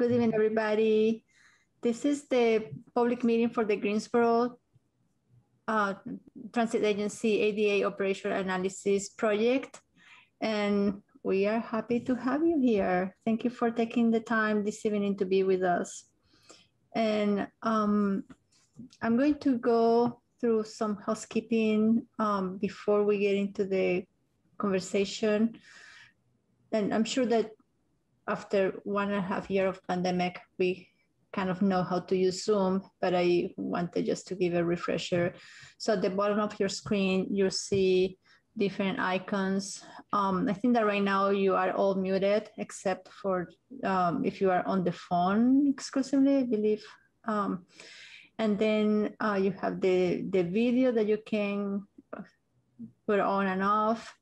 Good evening, everybody. This is the public meeting for the Greensboro uh, Transit Agency ADA Operational Analysis Project. And we are happy to have you here. Thank you for taking the time this evening to be with us. And um, I'm going to go through some housekeeping um, before we get into the conversation. And I'm sure that after one and a half year of pandemic, we kind of know how to use Zoom, but I wanted just to give a refresher. So at the bottom of your screen, you'll see different icons. Um, I think that right now you are all muted except for um, if you are on the phone exclusively, I believe. Um, and then uh, you have the, the video that you can put on and off.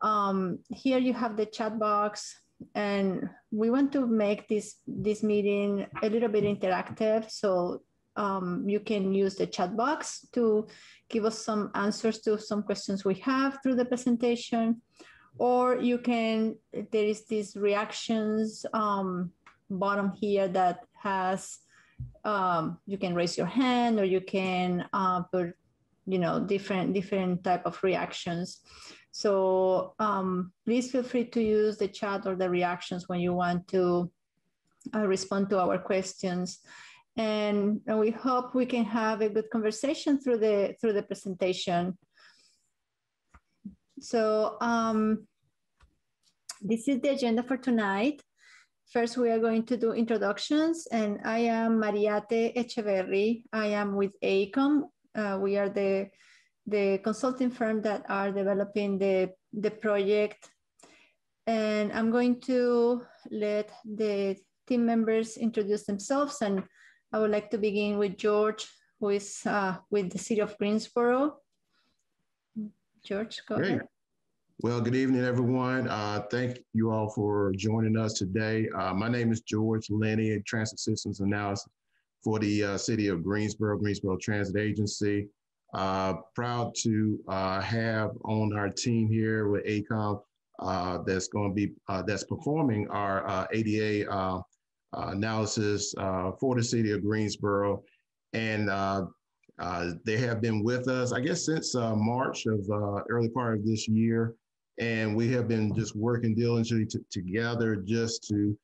Um, here you have the chat box and we want to make this this meeting a little bit interactive. So um, you can use the chat box to give us some answers to some questions we have through the presentation. Or you can there is this reactions um, bottom here that has um, you can raise your hand or you can uh, put you know different different type of reactions so um, please feel free to use the chat or the reactions when you want to uh, respond to our questions. And, we hope we can have a good conversation through the through the presentation. So um, this is the agenda for tonight. First, we are going to do introductions, and I am Mariate Echeverry. I am with AECOM. Uh, we are the the consulting firm that are developing the, the project. And I'm going to let the team members introduce themselves. And I would like to begin with George, who is uh, with the city of Greensboro. George, go Great. ahead. Well, good evening, everyone. Uh, thank you all for joining us today. Uh, my name is George Lenny, Transit Systems Analysis for the uh, City of Greensboro, Greensboro Transit Agency. Uh, proud to uh, have on our team here with AECOM uh, that's going to be uh, that's performing our uh, ADA uh, analysis for the city of Greensboro, and they have been with us, I guess, since March of early part of this year, and we have been just working diligently together just to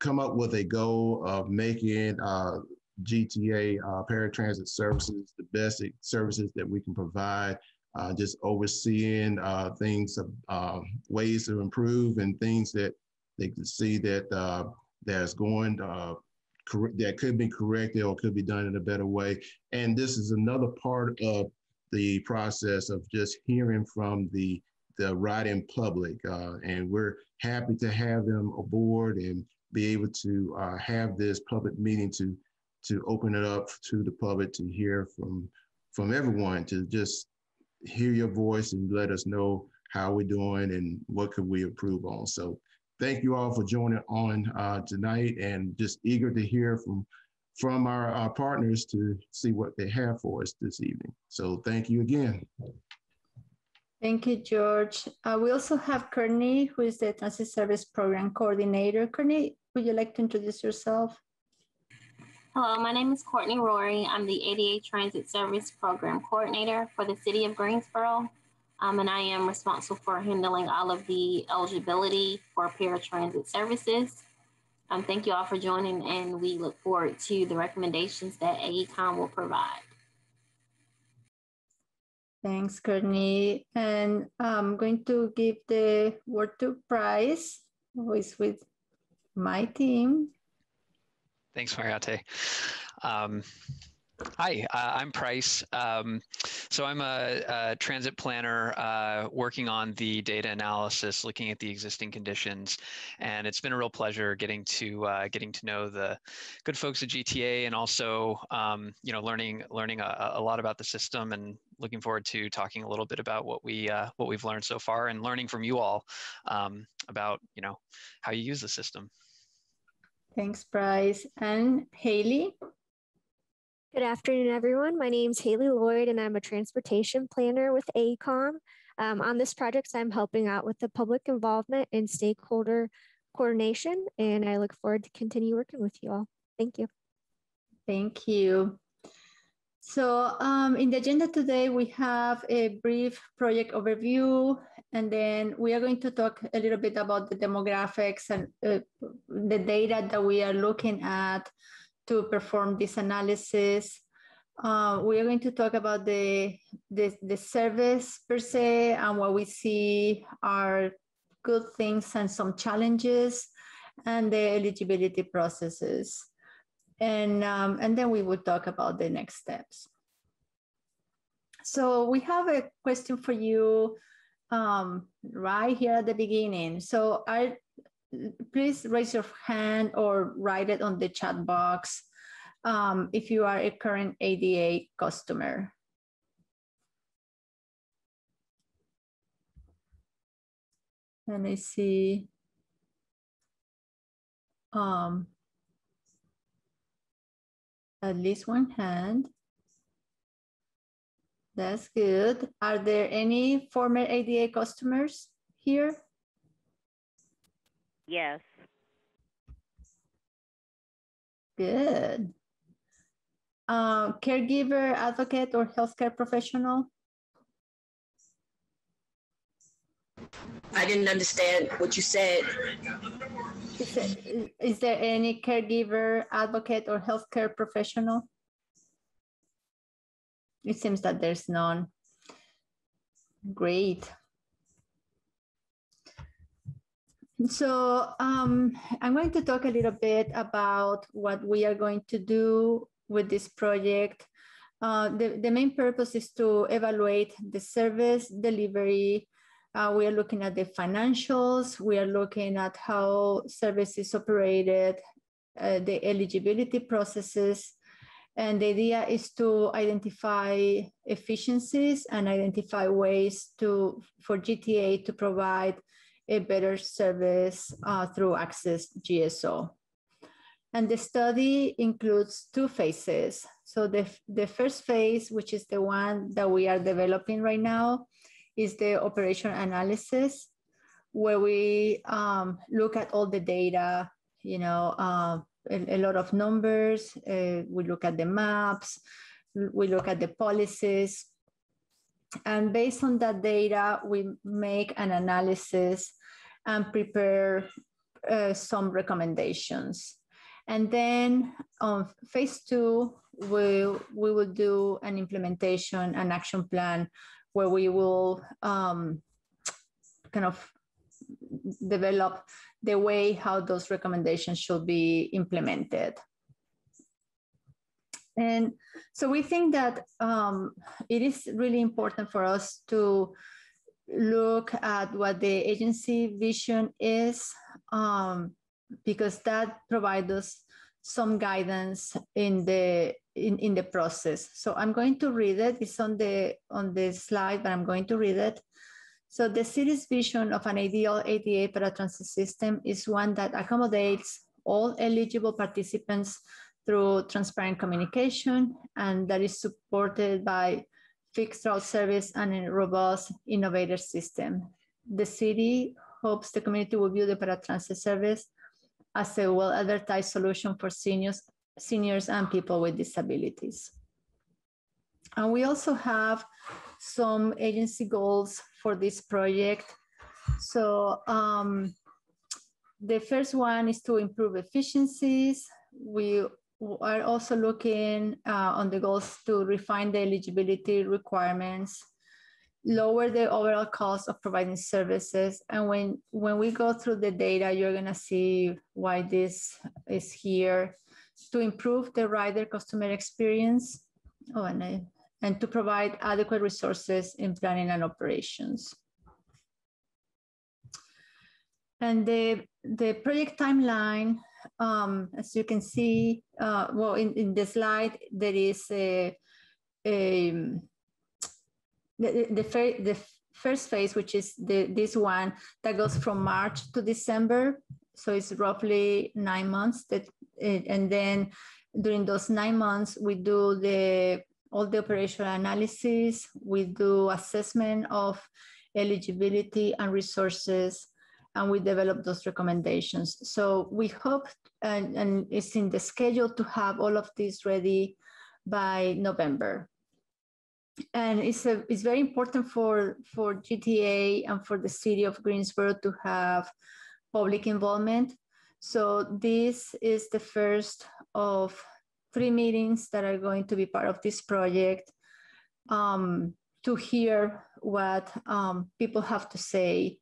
come up with a goal of making GTA uh, paratransit services, the best services that we can provide, uh, just overseeing uh, things, uh, ways to improve and things that they can see that uh, that's going, uh, that could be corrected or could be done in a better way. And this is another part of the process of just hearing from the the riding public. and we're happy to have them aboard and be able to have this public meeting to to open it up to the public to hear from from everyone to just hear your voice and let us know how we're doing and what could we improve on. So thank you all for joining on uh, tonight and just eager to hear from from our, our partners to see what they have for us this evening. So thank you again. Thank you, George. Uh, we also have Courtney, who is the Transit Service Program Coordinator. Courtney, would you like to introduce yourself? Hello, my name is Courtney Rory. I'm the ADA Transit Service Program Coordinator for the City of Greensboro, um, and I am responsible for handling all of the eligibility for paratransit services. Um, thank you all for joining, and we look forward to the recommendations that AECOM will provide. Thanks, Courtney. And I'm going to give the word to Price, who is with my team. Thanks, Mariate. Um, Hi, uh, I'm Price. Um, so I'm a, a transit planner uh, working on the data analysis, looking at the existing conditions, and it's been a real pleasure getting to uh, getting to know the good folks at GTA, and also um, you know learning learning a, a, lot about the system, and looking forward to talking a little bit about what we uh, what we've learned so far, and learning from you all um, about you know how you use the system. Thanks, Bryce. And Haley? Good afternoon, everyone. My name is Haley Lloyd, and I'm a transportation planner with AECOM. Um, on this project, I'm helping out with the public involvement and stakeholder coordination, and I look forward to continue working with you all. Thank you. Thank you. So um, in the agenda today, we have a brief project overview, and then we are going to talk a little bit about the demographics and uh, the data that we are looking at to perform this analysis. Uh, we are going to talk about the, the, the service per se and what we see are good things and some challenges and the eligibility processes and, um, and then we will talk about the next steps. So we have a question for you um, right here at the beginning. So I, please raise your hand or write it on the chat box um, if you are a current ADA customer. Let me see. Um, at least one hand. That's good. Are there any former ADA customers here? Yes. Good. Uh, caregiver, advocate, or healthcare professional? I didn't understand what you said. Is, it, is there any caregiver, advocate, or healthcare professional? It seems that there's none. Great. So um, I'm going to talk a little bit about what we are going to do with this project. Uh, the, the main purpose is to evaluate the service delivery uh, we are looking at the financials. We are looking at how services operated, uh, the eligibility processes. And the idea is to identify efficiencies and identify ways to for GTA to provide a better service uh, through Access GSO. And the study includes two phases. So the, the first phase, which is the one that we are developing right now, is the operation analysis, where we um, look at all the data, you know, uh, a, lot of numbers. Uh, we look at the maps, we look at the policies. And based on that data, we make an analysis and prepare uh, some recommendations. And then on phase two, we, we will do an implementation and action plan where we will um, kind of develop the way how those recommendations should be implemented. And so we think that um, it is really important for us to look at what the agency vision is, um, because that provides us some guidance in the in, in the process. So I'm going to read it. It's on the on the slide, but I'm going to read it. So the city's vision of an ideal ADA paratransit system is one that accommodates all eligible participants through transparent communication and that is supported by fixed route service and a robust innovative system. The city hopes the community will view the paratransit service as a well-advertised solution for seniors, seniors and people with disabilities. And we also have some agency goals for this project. So um, the first one is to improve efficiencies. We are also looking uh, on the goals to refine the eligibility requirements lower the overall cost of providing services. And when, when we go through the data, you're gonna see why this is here to improve the rider customer experience oh, and, I, and to provide adequate resources in planning and operations. And the, the project timeline, um, as you can see, uh, well, in, in the slide, there is a, a the, the, the first phase, which is the, this one that goes from March to December. So it's roughly nine months that, and then during those nine months, we do the all the operational analysis, we do assessment of eligibility and resources, and we develop those recommendations. So we hope, and, and it's in the schedule to have all of this ready by November. And it's, a, it's very important for, for GTA and for the city of Greensboro to have public involvement. So this is the first of three meetings that are going to be part of this project um, to hear what um, people have to say.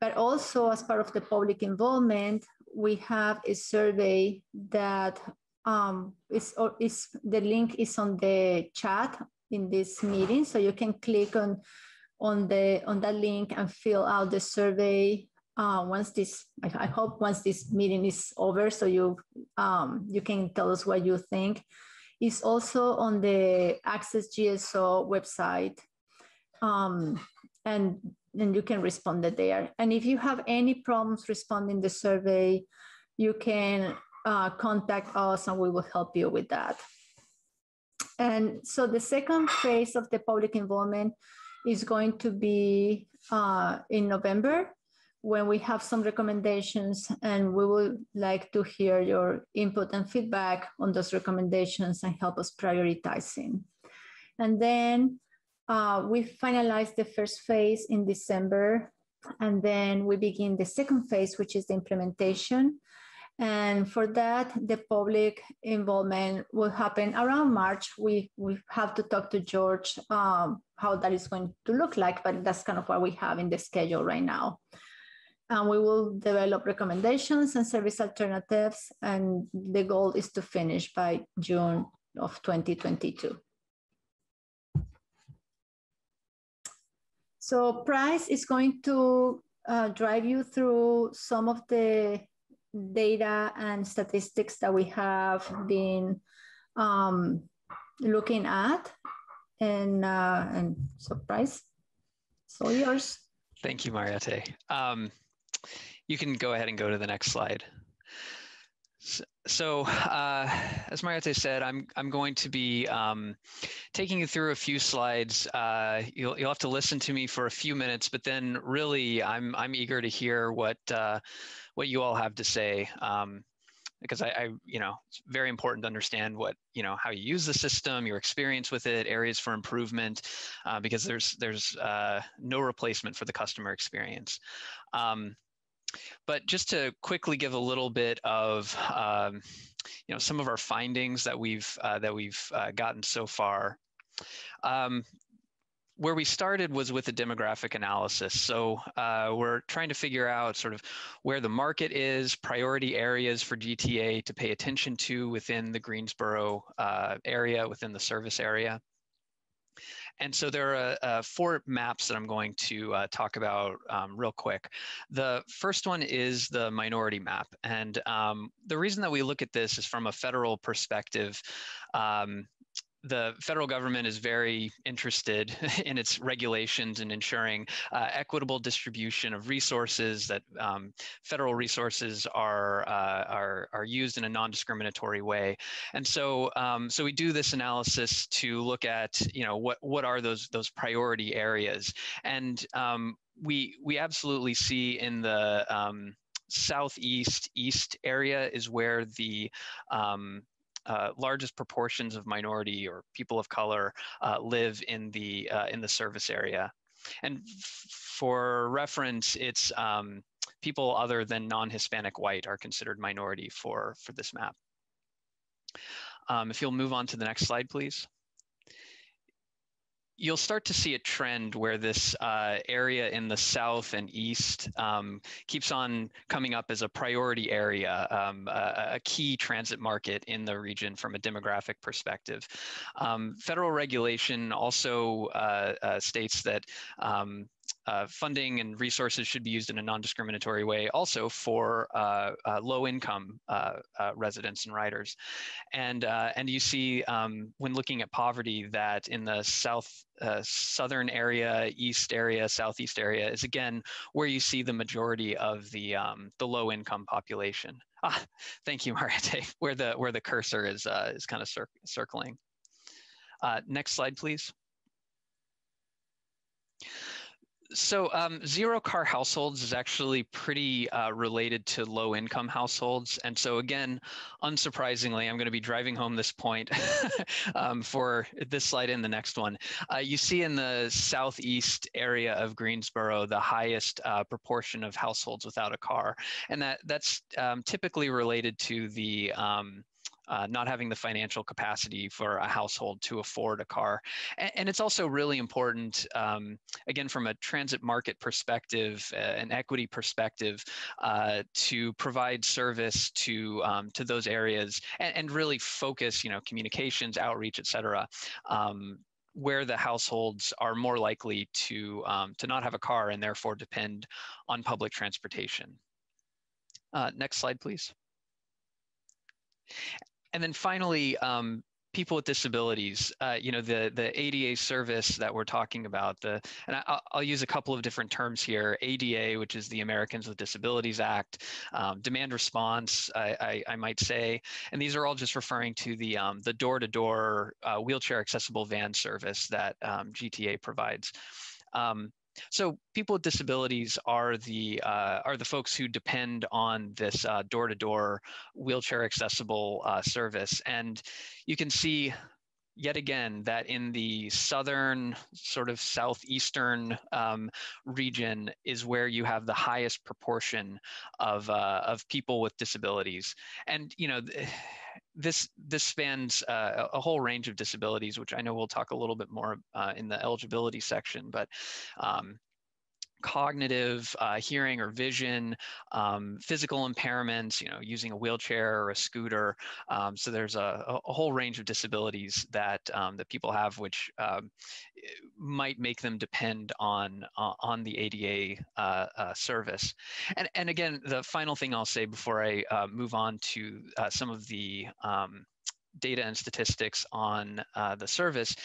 But also as part of the public involvement, we have a survey that um, is, or is the link is on the chat in this meeting. So you can click on, on, the, on that link and fill out the survey uh, once this, I, I, hope once this meeting is over, so you um, you can tell us what you think. It's also on the Access GSO website, um, and and you can respond it there. And if you have any problems responding the survey, you can uh, contact us, and we will help you with that. And so the second phase of the public involvement is going to be uh, in November when we have some recommendations and we would like to hear your input and feedback on those recommendations and help us prioritizing. And then uh, we finalized the first phase in December and then we begin the second phase, which is the implementation. And for that, the public involvement will happen around March. We, we have to talk to George um, how that is going to look like, but that's kind of what we have in the schedule right now and we will develop recommendations and service alternatives. And the goal is to finish by June of 2022. So Price is going to uh, drive you through some of the data and statistics that we have been um, looking at. And, uh, and so Price, so yours. Thank you, Mariette. Um, you can go ahead and go to the next slide. So, uh, as Mariette said, I'm I'm going to be um, taking you through a few slides. Uh, you'll you'll have to listen to me for a few minutes, but then really, I'm I'm eager to hear what uh, what you all have to say. Um, because I, I, you know, it's very important to understand what, you know, how you use the system, your experience with it, areas for improvement, uh, because there's there's uh, no replacement for the customer experience. Um, but just to quickly give a little bit of um, you know some of our findings that we've uh, that we've uh, gotten so far. Um, where we started was with a demographic analysis. So uh, we're trying to figure out sort of where the market is, priority areas for GTA to pay attention to within the Greensboro uh, area, within the service area. And so there are uh, four maps that I'm going to uh, talk about um, real quick. The first one is the minority map. And um, the reason that we look at this is from a federal perspective. Um, the federal government is very interested in its regulations and ensuring uh, equitable distribution of resources that um, federal resources are, uh, are, are used in a non-discriminatory way. And so, um, so we do this analysis to look at, you know, what, what are those, those priority areas? And um, we, we absolutely see in the, um, southeast east area is where the um, uh, largest proportions of minority or people of color uh, live in the uh, in the service area. And for reference, it's um, people other than non-Hispanic white are considered minority for for this map. Um, if you'll move on to the next slide, please you'll start to see a trend where this uh, area in the south and east um, keeps on coming up as a priority area, um, a, a, key transit market in the region from a demographic perspective. Um, federal regulation also uh, uh, states that um, uh, funding and resources should be used in a non-discriminatory way also for uh, uh, low-income uh, uh, residents and riders. And, uh, and you see um, when looking at poverty that in the south, southern area, east area, southeast area is again where you see the majority of the, um, the low-income population. Ah, thank you, Mariette, where the, where the cursor is, is kind of cir circling. next slide, please. So um, zero car households is actually pretty uh, related to low income households. And so again, unsurprisingly, I'm going to be driving home this point um, for this slide and the next one. Uh, you see in the southeast area of Greensboro, the highest uh, proportion of households without a car. And that that's um, typically related to the um, uh, not having the financial capacity for a household to afford a car. And, and it's also really important, um, again, from a transit market perspective, uh, an equity perspective, uh, to provide service to um, to those areas and, and, really focus, you know, communications, outreach, et cetera. Um, where the households are more likely to um, to not have a car and therefore depend on public transportation. Uh, next slide, please. And then finally, um, people with disabilities, uh, you know, the the ADA service that we're talking about, the and I, will use a couple of different terms here. ADA, which is the Americans with Disabilities Act, um, demand response, I, I, I, might say, and these are all just referring to the um, the door-to-door uh, wheelchair accessible van service that um, GTA provides. Um, so people with disabilities are the uh, are the folks who depend on this uh, door-to-door wheelchair accessible uh, service, and you can see yet again that in the southern sort of southeastern um, region is where you have the highest proportion of uh, of people with disabilities, and you know this this spans uh, a whole range of disabilities, which I know we'll talk a little bit more uh, in the eligibility section. But um, cognitive, uh, hearing or vision, um, physical impairments, you know, using a wheelchair or a scooter. Um, so there's a, a, whole range of disabilities that um, that people have, which um, might make them depend on uh, on the ADA uh, uh, service. And and again, the final thing I'll say before I uh, move on to uh, some of the um, data and statistics on the service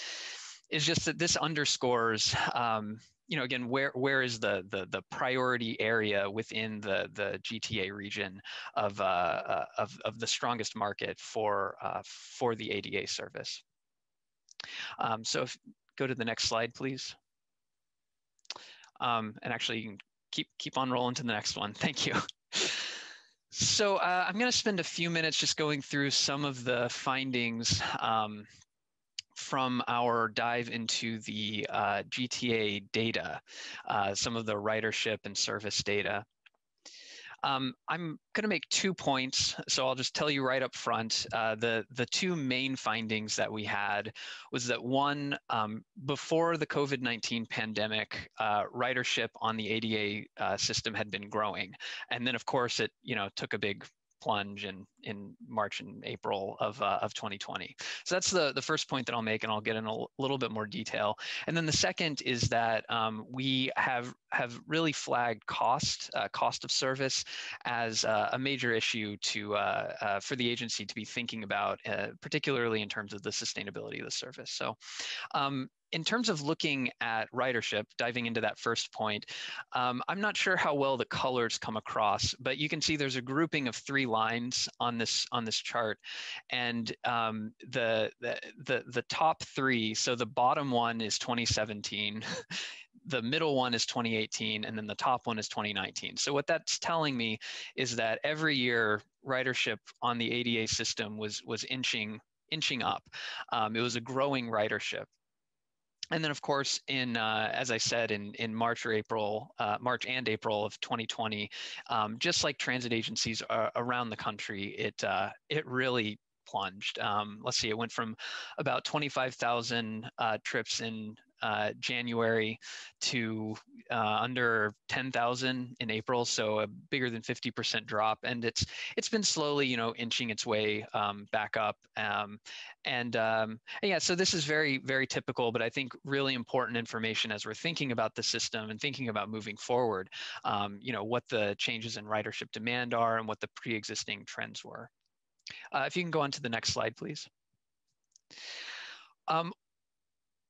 is just that this underscores um, you know, again, where where is the the the priority area within the the GTA region of uh, uh, of of the strongest market for uh, for the ADA service? Um, so, if go to the next slide, please. Um, and actually, you can keep keep on rolling to the next one. Thank you. So uh, I'm going to spend a few minutes just going through some of the findings um, from our dive into the uh, GTA data, uh, some of the ridership and service data. Um, I'm going to make two points, so I'll just tell you right up front. Uh, the the two main findings that we had was that one, um, before the COVID-19 pandemic, uh, ridership on the ADA uh, system had been growing, and then of course it you know took a big plunge in in March and April of uh, of 2020. So that's the the first point that I'll make, and I'll get in a little bit more detail. And then the second is that um, we have have really flagged cost uh, cost of service as uh, a major issue to uh, uh, for the agency to be thinking about, uh, particularly in terms of the sustainability of the service. So. Um, in terms of looking at ridership, diving into that first point, um, I'm not sure how well the colors come across, but you can see there's a grouping of three lines on this on this chart, and um, the, the the the top three. So the bottom one is 2017. the middle one is 2018 and then the top one is 2019 so what that's telling me is that every year ridership on the ada system was was inching inching up um, it was a growing ridership and then of course in uh, as i said in in march or april uh, march and april of 2020 um, just like transit agencies uh, around the country it uh, it really plunged. Um, let's see it went from about 25000 uh, trips in uh, January to uh, under 10,000 in April, so a bigger than 50% drop, and it's it's been slowly, you know, inching its way um, back up. Um, and, um, and yeah, so this is very very typical, but I think really important information as we're thinking about the system and thinking about moving forward. Um, you know, what the changes in ridership demand are and what the pre-existing trends were. Uh, if you can go on to the next slide, please. Um,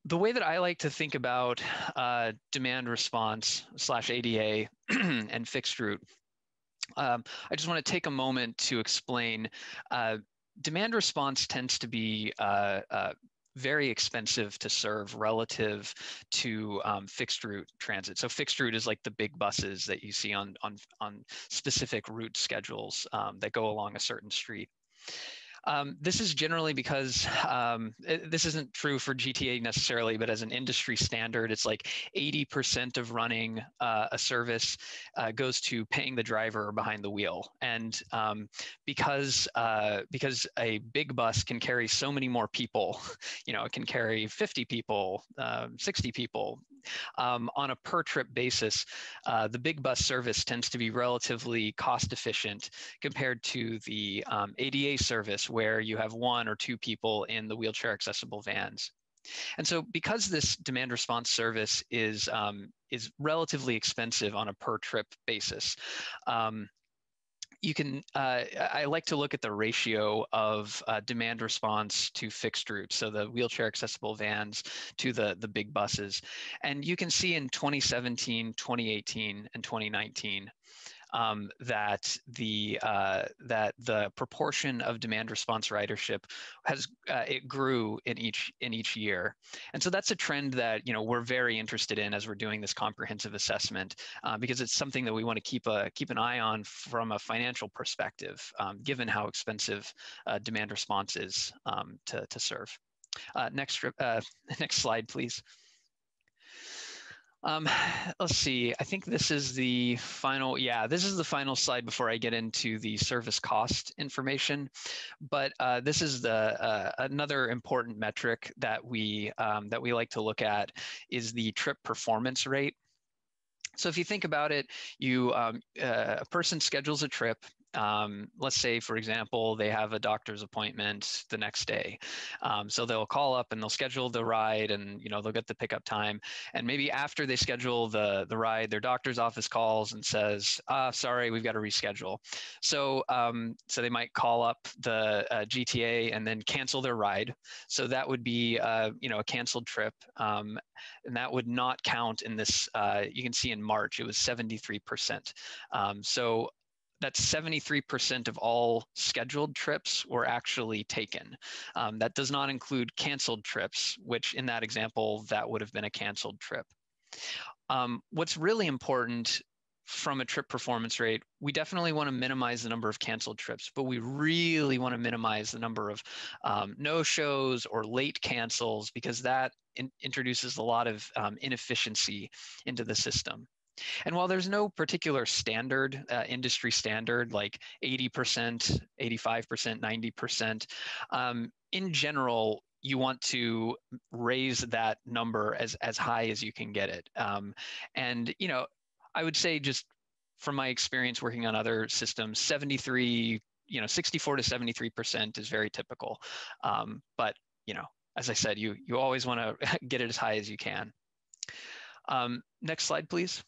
the way that I like to think about uh, demand response slash ADA and fixed route, um, I just want to take a moment to explain. Uh, demand response tends to be uh, uh very expensive to serve relative to um, fixed route transit. So fixed route is like the big buses that you see on on on specific route schedules um, that go along a certain street. Um, this is generally because um, it, this isn't true for GTA necessarily, but as an industry standard, it's like 80% of running uh, a service uh, goes to paying the driver behind the wheel. And um, because uh, because a big bus can carry so many more people, you know, it can carry 50 people, um, 60 people, um, on a per trip basis, uh, the big bus service tends to be relatively cost efficient compared to the um, ADA service where you have one or two people in the wheelchair accessible vans. And so because this demand response service is, um, is relatively expensive on a per trip basis, um, you can, uh, I like to look at the ratio of uh, demand response to fixed routes, so the wheelchair accessible vans to the, the big buses. And you can see in 2017, 2018, and 2019, um, that the uh, that the proportion of demand response ridership has uh, it grew in each in each year, and so that's a trend that you know we're very interested in as we're doing this comprehensive assessment uh, because it's something that we want to keep a keep an eye on from a financial perspective, um, given how expensive uh, demand response is um, to to serve. Uh, next uh, next slide, please. Um, let's see, I think this is the final, yeah, this is the final slide before I get into the service cost information. But uh, this is the uh, another important metric that we, um, that we like to look at is the trip performance rate. So if you think about it, you um, uh, a person schedules a trip, um, let's say, for example, they have a doctor's appointment the next day. Um, so they'll call up and they'll schedule the ride and, you know, they'll get the pickup time. And maybe after they schedule the, the ride, their doctor's office calls and says, ah, sorry, we've got to reschedule. So, um, so they might call up the uh, GTA and then cancel their ride. So that would be, uh, you know, a canceled trip. Um, and that would not count in this, uh, you can see in March, it was 73%. Um, so that's 73% of all scheduled trips were actually taken. Um, that does not include canceled trips, which in that example, that would have been a canceled trip. Um, what's really important from a trip performance rate, we definitely want to minimize the number of canceled trips, but we really want to minimize the number of um, no shows or late cancels because that in introduces a lot of um, inefficiency into the system. And while there's no particular standard, uh, industry standard, like 80%, 85%, 90%, um, in general, you want to raise that number as, as high as you can get it. Um, and, you know, I would say just from my experience working on other systems, 73, you know, 64 to 73% is very typical. Um, but, you know, as I said, you, you always want to get it as high as you can. Um, next slide, please.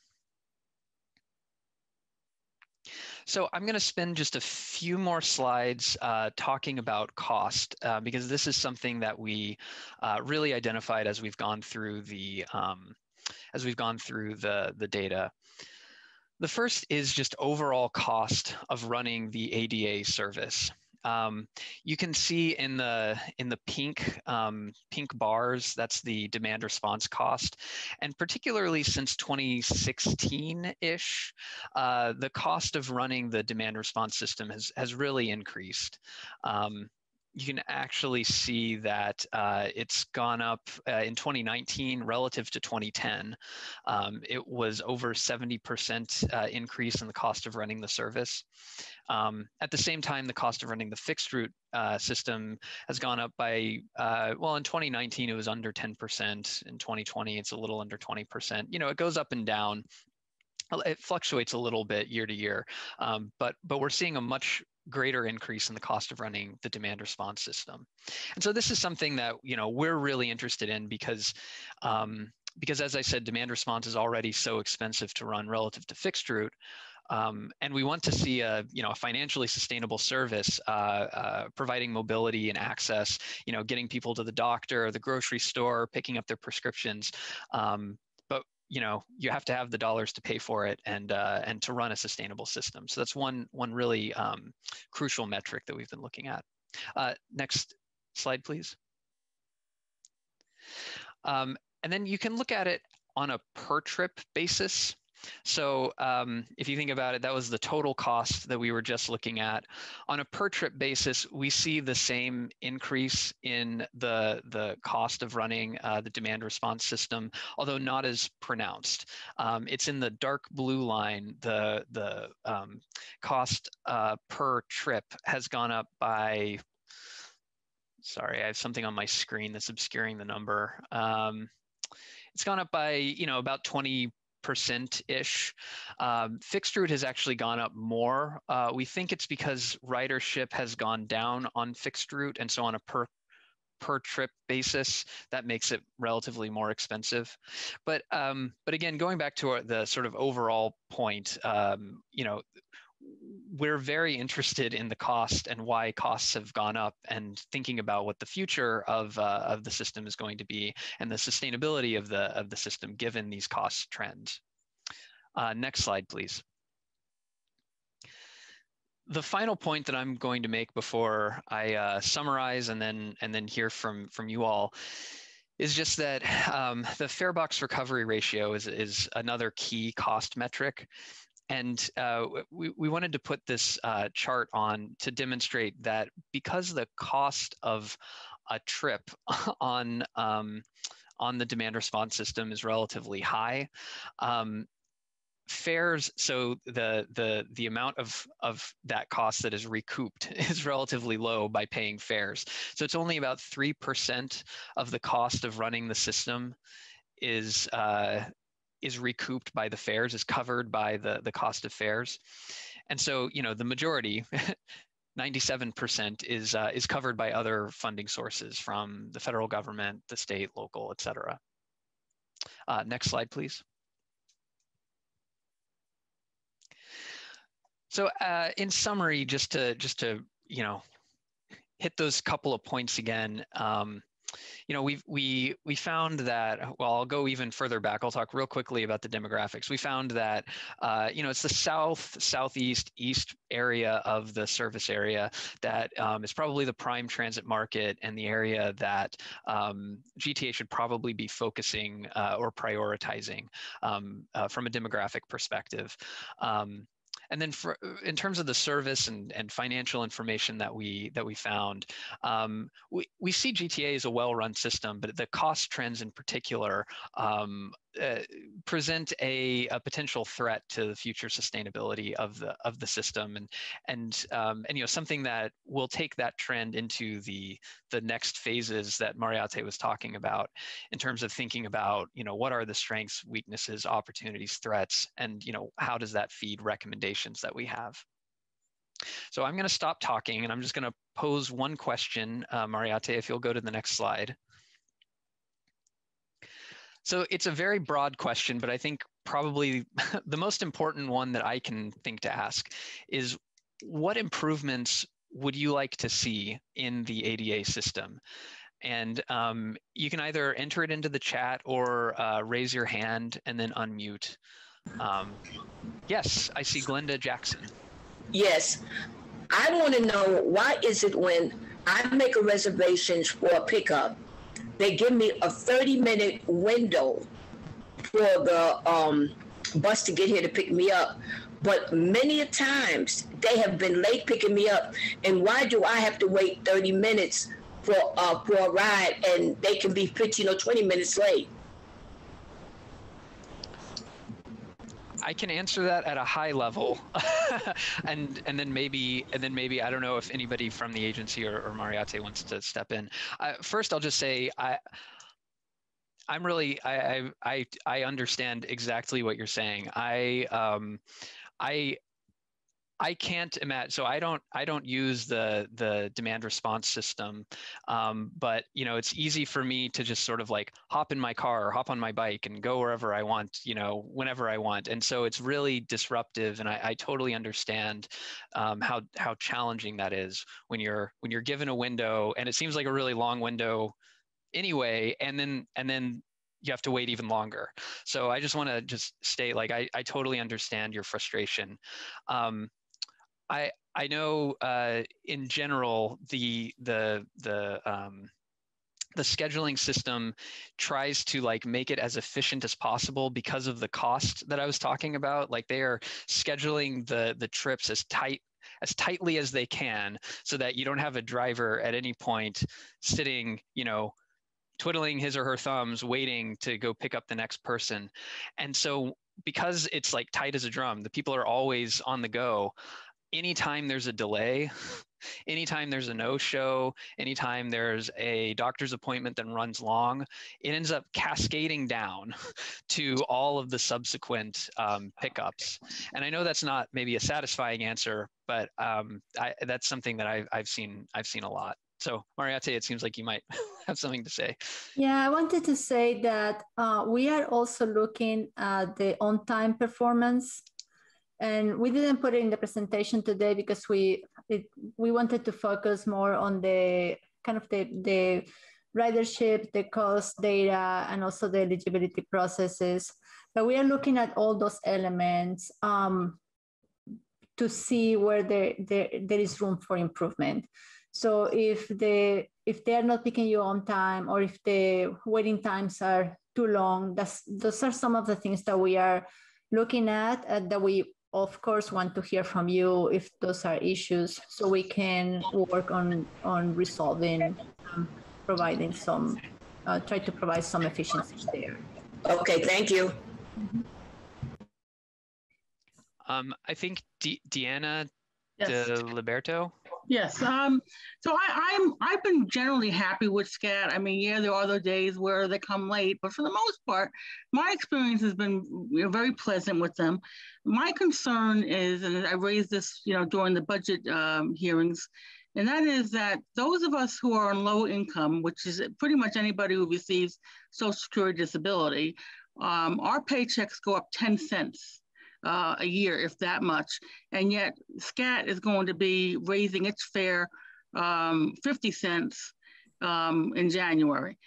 So I'm going to spend just a few more slides uh, talking about cost uh, because this is something that we uh, really identified as we've gone through the um, as we've gone through the the data. The first is just overall cost of running the ADA service. Um, you can see in the in the pink um, pink bars that's the demand response cost, and particularly since 2016-ish, uh, the cost of running the demand response system has has really increased. Um, you can actually see that uh, it's gone up uh, in 2019 relative to 2010. Um, it was over 70% uh, increase in the cost of running the service. Um, at the same time, the cost of running the fixed route uh, system has gone up by, uh, well, in 2019, it was under 10%. In 2020, it's a little under 20%. You know, it goes up and down it fluctuates a little bit year to year, um, but but we're seeing a much greater increase in the cost of running the demand response system. And so this is something that you know we're really interested in because um, because as I said, demand response is already so expensive to run relative to fixed route. Um, and we want to see a you know a financially sustainable service uh, uh, providing mobility and access you know getting people to the doctor or the grocery store picking up their prescriptions um, you know you have to have the dollars to pay for it and uh, and to run a sustainable system. So that's one one really um, crucial metric that we've been looking at. Uh, next slide, please. Um, and then you can look at it on a per trip basis. So um, if you think about it, that was the total cost that we were just looking at. On a per trip basis, we see the same increase in the, the cost of running uh, the demand response system, although not as pronounced. Um, it's in the dark blue line, the, the um, cost uh, per trip has gone up by, sorry, I have something on my screen that's obscuring the number. Um, it's gone up by you know about 20 percent ish. Um, fixed route has actually gone up more. Uh, we think it's because ridership has gone down on fixed route, and so on a per per trip basis, that makes it relatively more expensive. But um, but again, going back to the sort of overall point, um, you know, we're very interested in the cost and why costs have gone up and thinking about what the future of, uh, of the system is going to be and the sustainability of the, of the system given these cost trends. Uh, next slide, please. The final point that I'm going to make before I uh, summarize and then, and then hear from, from you all is just that um, the fare box recovery ratio is, is another key cost metric. And uh, we, we wanted to put this uh, chart on to demonstrate that because the cost of a trip on um, on the demand response system is relatively high, um, fares so the the the amount of of that cost that is recouped is relatively low by paying fares. So it's only about 3% of the cost of running the system is uh, is recouped by the fares, is covered by the, the cost of fares. And so, you know, the majority, 97% is, uh, is covered by other funding sources from the federal government, the state, local, et cetera. Uh, next slide, please. So uh, in summary, just to, just to, you know, hit those couple of points again, um, you know, we we we found that. Well, I'll go even further back. I'll talk real quickly about the demographics. We found that, uh, you know, it's the south, southeast, east area of the service area that um, is probably the prime transit market and the area that um, GTA should probably be focusing uh, or prioritizing um, uh, from a demographic perspective. Um, and then for in terms of the service and, and financial information that we that we found, um, we, we see GTA as a well-run system, but the cost trends in particular um, uh, present a, a, potential threat to the future sustainability of the of the system and and um, and you know something that will take that trend into the the next phases that Mariate was talking about in terms of thinking about you know what are the strengths weaknesses opportunities threats and you know how does that feed recommendations that we have so I'm going to stop talking and I'm just going to pose one question, uh, Mariate, if you'll go to the next slide. So it's a very broad question, but I think probably the most important one that I can think to ask is what improvements would you like to see in the ADA system? And um, you can either enter it into the chat or uh, raise your hand and then unmute. Um, yes, I see Glenda Jackson. Yes. I want to know why is it when I make a reservation for a pickup they give me a 30 minute window for the um, bus to get here to pick me up. But many a times they have been late picking me up. And why do I have to wait 30 minutes for, uh, for a ride and they can be 15 or 20 minutes late? I can answer that at a high level, and and then maybe and then maybe I don't know if anybody from the agency or, or Mariate wants to step in. Uh, first, I'll just say I. I'm really I, I I understand exactly what you're saying. I um I I can't imagine. So I don't I don't use the the demand response system, um, but you know it's easy for me to just sort of like hop in my car or hop on my bike and go wherever I want, you know, whenever I want. And so it's really disruptive, and I, I totally understand um, how how challenging that is when you're when you're given a window and it seems like a really long window anyway, and then and then you have to wait even longer. So I just want to just state like I, I totally understand your frustration. Um, I I know uh, in general the the the um, the scheduling system tries to like make it as efficient as possible because of the cost that I was talking about. Like they are scheduling the the trips as tight as tightly as they can so that you don't have a driver at any point sitting, you know, twiddling his or her thumbs waiting to go pick up the next person. And so because it's like tight as a drum, the people are always on the go. Anytime there's a delay, anytime there's a no show, anytime there's a doctor's appointment that runs long, it ends up cascading down to all of the subsequent um, pickups. And I know that's not maybe a satisfying answer, but um, I, that's something that I've, I've seen I've seen a lot. So Mariate, it seems like you might have something to say. Yeah, I wanted to say that uh, we are also looking at the on-time performance and we didn't put it in the presentation today because we it, we wanted to focus more on the kind of the the ridership, the cost data, and also the eligibility processes. But we are looking at all those elements um, to see where there, there, there is room for improvement. So if the if they are not picking you on time or if the waiting times are too long, that's those are some of the things that we are looking at uh, that we of course want to hear from you if those are issues so we can work on on resolving um, providing some uh, try to provide some efficiencies there. Okay thank you. Um, i think D- deanna yes. de liberto Yes. Um, so I, I'm I've been generally happy with SCAT. I mean, yeah, there are other days where they come late, but for the most part, my experience has been you know, very pleasant with them. My concern is, and I raised this, you know, during the budget um, hearings, and that is that those of us who are on low income, which is pretty much anybody who receives Social Security disability, um, our paychecks go up 10 cents uh, a year, if that much. And yet, SCAT is going to be raising its fare um, 50 cents um, in January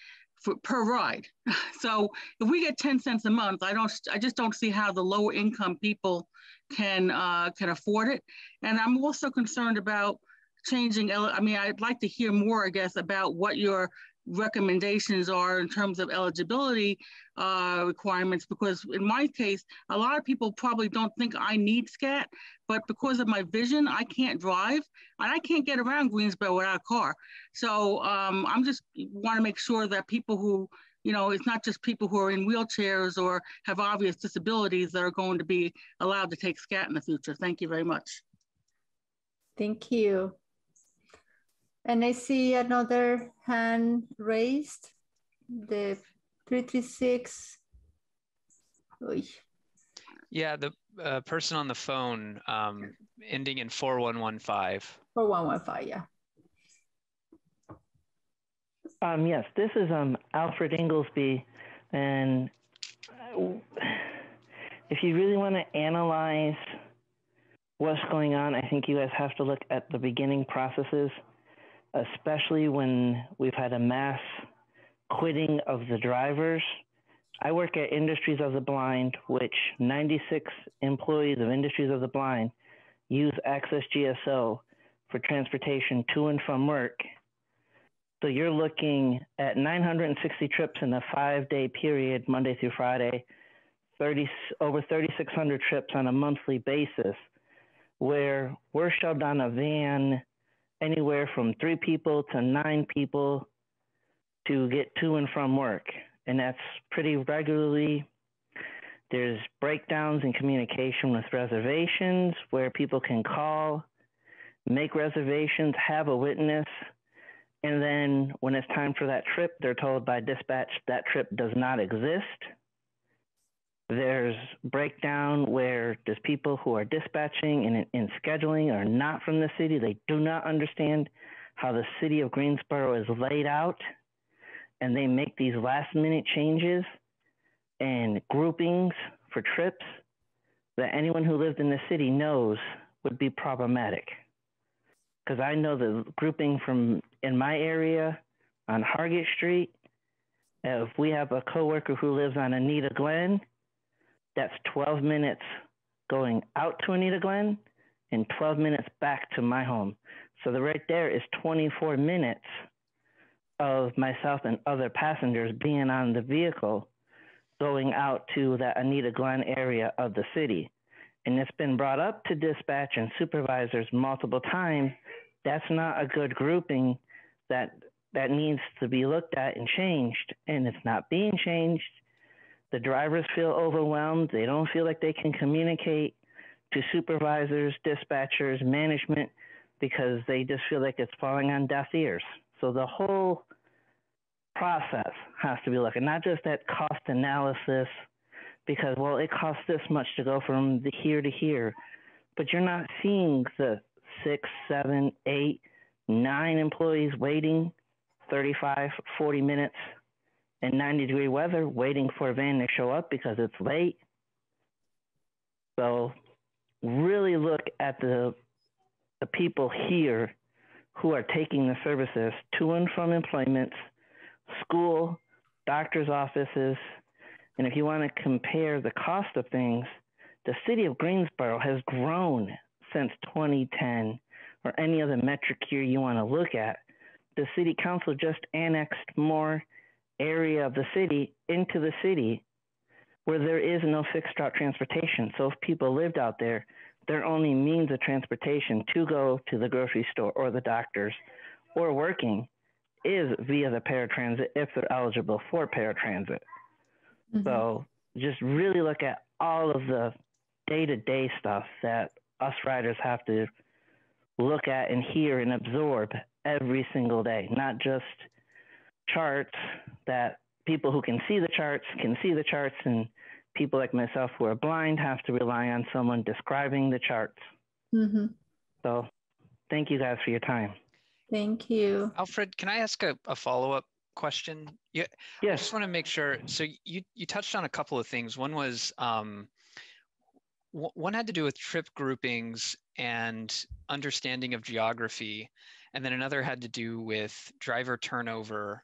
for, per ride. So if we get 10 cents a month, I don't, I just don't see how the lower income people can uh, can afford it. And I'm also concerned about changing. I mean, I'd like to hear more, I guess, about what your recommendations are in terms of eligibility uh, requirements because in my case a lot of people probably don't think i need scat but because of my vision i can't drive and i can't get around greensboro without a car. So um, i'm just want to make sure that people who you know it's not just people who are in wheelchairs or have obvious disabilities that are going to be allowed to take scat in the future. Thank you very much. Thank you. And I see another hand raised, the 336. Oy. Yeah, the uh, person on the phone um, ending in 4115. 4115, yeah. Um, yes, this is um, Alfred Inglesby. And if you really want to analyze what's going on, I think you guys have to look at the beginning processes especially when we've had a mass quitting of the drivers. I work at Industries of the Blind, which 96 employees of Industries of the Blind use Access GSO for transportation to and from work. So you're looking at 960 trips in a five day period, Monday through Friday, 30, over 3,600 trips on a monthly basis, where we're shoved on a van anywhere from three people to nine people to get to and from work. And that's pretty regularly. There's breakdowns in communication with reservations where people can call, make reservations, have a witness, and then when it's time for that trip, they're told by dispatch that trip does not exist. There's breakdown where there's people who are dispatching and in scheduling are not from the city. They do not understand how the city of Greensboro is laid out, and they make these last minute changes and groupings for trips that anyone who lived in the city knows would be problematic. Because I know the grouping from in my area on Hargett Street, if we have a coworker who lives on Anita Glen, that's 12 minutes going out to Anita Glen and 12 minutes back to my home. So the right there is 24 minutes of myself and other passengers being on the vehicle going out to that Anita Glenn area of the city. And it's been brought up to dispatch and supervisors multiple times. That's not a good grouping that that needs to be looked at and changed. And it's not being changed. The drivers feel overwhelmed. They don't feel like they can communicate to supervisors, dispatchers, management, because they just feel like it's falling on deaf ears. So the whole process has to be looked at, not just at cost analysis, because, well, it costs this much to go from the here to here, but you're not seeing the six, seven, eight, nine employees waiting 35, 40 minutes in 90 degree weather waiting for a van to show up because it's late. So really look at the the people here who are taking the services to and from employments, school, doctor's offices, and if you want to compare the cost of things, the city of Greensboro has grown since 2010 or any other metric year you want to look at. The city council just annexed more area of the city into the city where there is no fixed route transportation. So if people lived out there, their only means of transportation to go to the grocery store or the doctors or working is via the paratransit if they're eligible for paratransit. Mm-hmm. So just really look at all of the day to day stuff that us riders have to look at and hear and absorb every single day, not just charts that people who can see the charts can see the charts and people like myself who are blind have to rely on someone describing the charts. Mm-hmm. So thank you guys for your time. Thank you. Alfred, can I ask a, a follow up question? Yeah, yes. I just want to make sure. So you, you touched on a couple of things. One was um, w- one had to do with trip groupings and understanding of geography. And then another had to do with driver turnover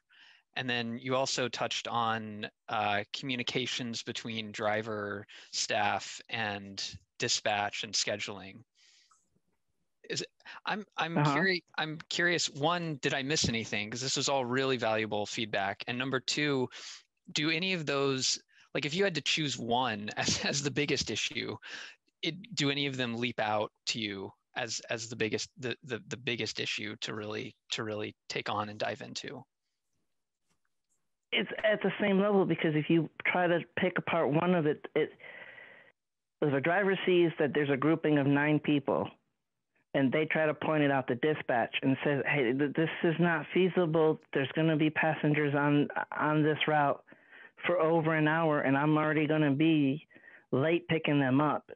and then you also touched on uh, communications between driver, staff, and dispatch and scheduling. Is it, I'm I'm uh-huh. curious. I'm curious. One, did I miss anything? Because this was all really valuable feedback. And number two, do any of those like if you had to choose one as, as the biggest issue, it, do any of them leap out to you as as the biggest the, the the biggest issue to really to really take on and dive into? It's at the same level because if you try to pick apart one of it, it if a driver sees that there's a grouping of nine people and they try to point it out to dispatch and says, "Hey, this is not feasible. There's going to be passengers on on this route for over an hour, and I'm already going to be late picking them up."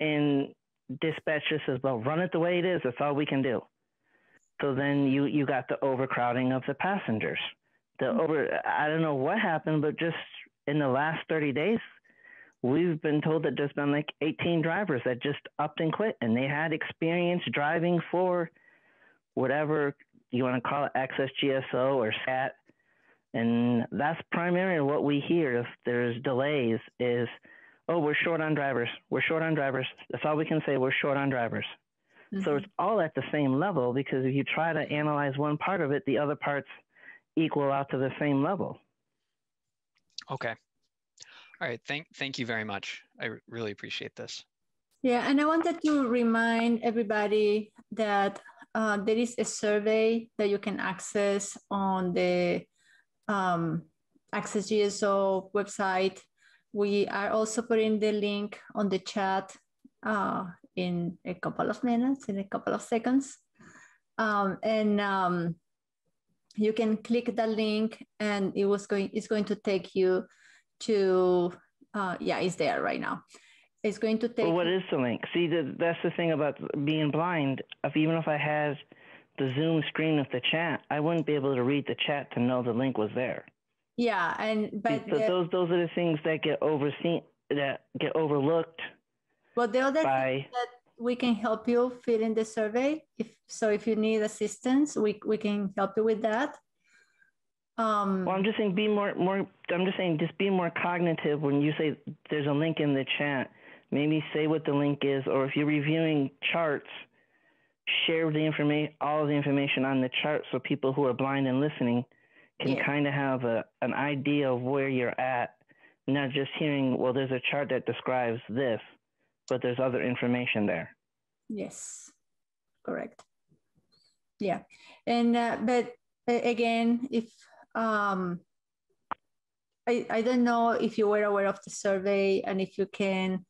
And dispatch just says, "Well, run it the way it is. That's all we can do." So then you you got the overcrowding of the passengers the over I don't know what happened, but just in the last 30 days, we've been told that there's been like 18 drivers that just upped and quit, and they had experience driving for whatever you want to call it, Access GSO or SCAT, and that's primarily what we hear if there's delays is, oh, we're short on drivers, we're short on drivers. That's all we can say. We're short on drivers. Mm-hmm. So it's all at the same level because if you try to analyze one part of it, the other parts equal out to the same level. Okay. All right. Thank, thank you very much. I really appreciate this. Yeah, and I wanted to remind everybody that uh, there is a survey that you can access on the um, Access GSO website. We are also putting the link on the chat uh, in a couple of minutes, in a couple of seconds. Um, and um, you can click the link and it was going it's going to take you to uh, yeah it's there right now. It's going to take well, what is the link? See the, that's the thing about being blind. If even if i had the zoom screen of the chat i wouldn't be able to read the chat to know the link was there. Yeah and but the, those those are the things that get overseen that get overlooked well the other by, thing that we can help you fill in the survey. If so, if you need assistance, we, we can help you with that. Um, well, I'm just saying, be more more. I'm just saying, just be more cognitive when you say there's a link in the chat. Maybe say what the link is, or if you're reviewing charts, share the information, all of the information on the chart, so people who are blind and listening can Yeah. kind of have a, an idea of where you're at, not just hearing, well, there's a chart that describes this, but there's other information there. Yes, correct. Yeah, and uh, but again, if um, I I don't know if you were aware of the survey and if you can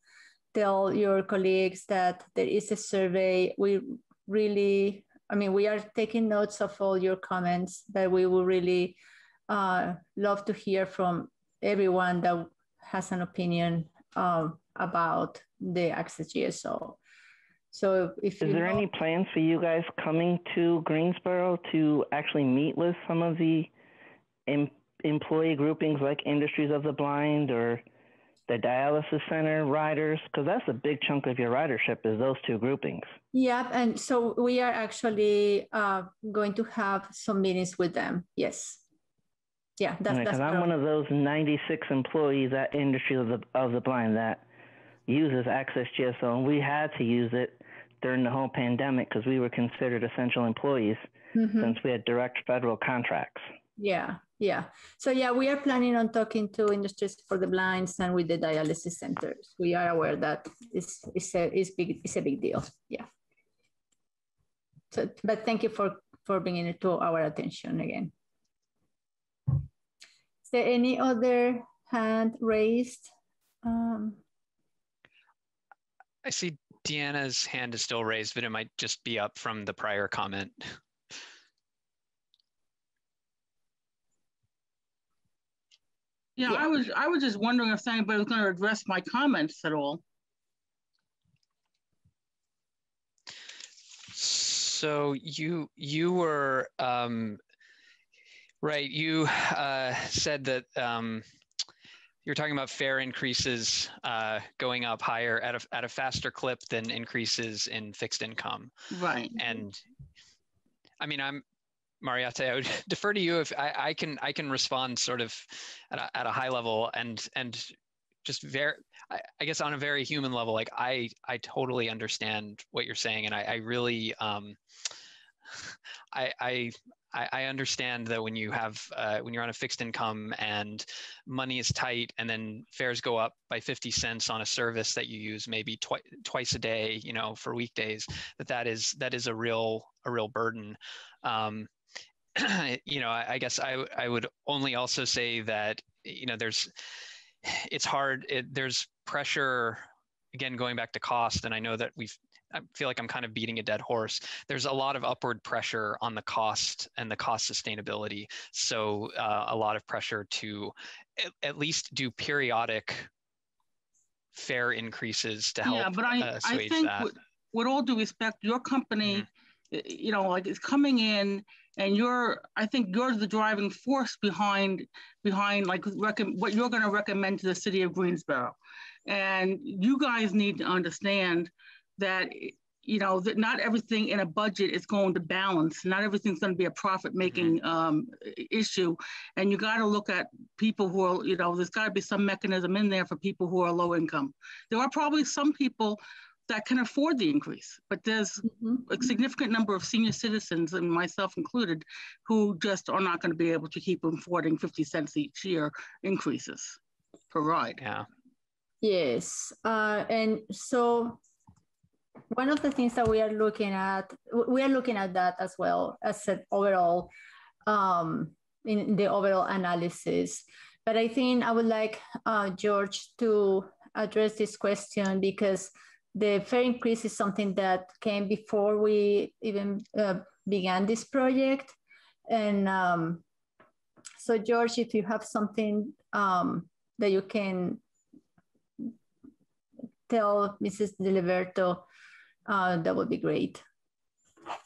tell your colleagues that there is a survey. We really, I mean, we are taking notes of all your comments, but we will really uh, love to hear from everyone that has an opinion um, about the Access GSO. So if Is you there know- any plans for you guys coming to Greensboro to actually meet with some of the em- employee groupings like Industries of the Blind or the Dialysis Center riders? Because that's a big chunk of your ridership is those two groupings. Yeah, and so we are actually uh, going to have some meetings with them. Yes. Yeah, that's Because I'm one of those 96 employees at Industries of the of the Blind that uses Access GSO, and we had to use it during the whole pandemic because we were considered essential employees Mhm. since we had direct federal contracts. Yeah, yeah. So yeah, we are planning on talking to Industries for the Blinds and with the dialysis centers. We are aware that it's it's a it's big it's a big deal. Yeah. So, but thank you for for bringing it to our attention again. Is there any other hand raised? Um, I see Deanna's hand is still raised, but it might just be up from the prior comment. Yeah, Yeah. I was I was just wondering if anybody was going to address my comments at all. So you you were um, right. You uh, said that um, you're talking about fare increases uh, going up higher at a at a faster clip than increases in fixed income. Right. And I mean, I'm Mariette. I would defer to you if I, I can I can respond sort of at a, at a high level and and just very I, I guess on a very human level. Like I I totally understand what you're saying, and I, I really um, I I. I I understand that when you have uh, when you're on a fixed income and money is tight, and then fares go up by 50 cents on a service that you use maybe twi- twice a day, you know, for weekdays, that that is that is a real a real burden. Um, you know, I, guess I guess I I would only also say that you know there's it's hard. It, there's pressure again going back to cost, and I know that we've. I feel like I'm kind of beating a dead horse. There's a lot of upward pressure on the cost and the cost sustainability. So uh, a lot of pressure to at, at least do periodic fare increases to help yeah, but I uh, I think that. with, with all due respect, your company, Mm-hmm. you know, like is coming in and you're I think you're the driving force behind behind like recom- what you're going to recommend to the city of Greensboro. And you guys need to understand that you know that not everything in a budget is going to balance. Not everything's going to be a profit making um, issue. And you got to look at people who are you know there's got to be some mechanism in there for people who are low income. There are probably some people that can afford the increase but there's mhm. a significant number of senior citizens and myself included who just are not going to be able to keep affording 50 cents each year increases per ride. Yeah. Yes, uh, and so one of the things that we are looking at, we are looking at that as well as an overall, um, in the overall analysis. But I think I would like uh, George to address this question because the fare increase is something that came before we even uh, began this project. And um, so, George, if you have something um, that you can tell Mrs. Diliberto, uh, that would be great.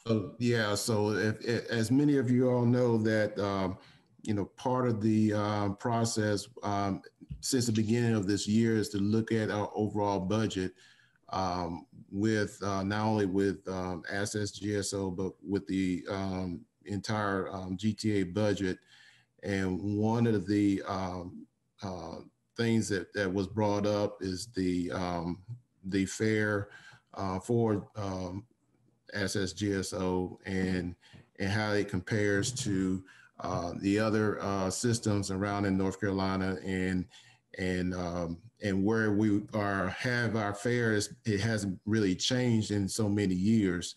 So, yeah, so if, if, as many of you all know that, um, you know, part of the um, process um, since the beginning of this year is to look at our overall budget um, with uh, not only with um, Access GSO, but with the um, entire um, GTA budget. And one of the uh, things that, that was brought up is the the fare uh, for um, Access GSO and and how it compares to uh, the other uh, systems around in North Carolina and and um, and where we are have our fares, it hasn't really changed in so many years.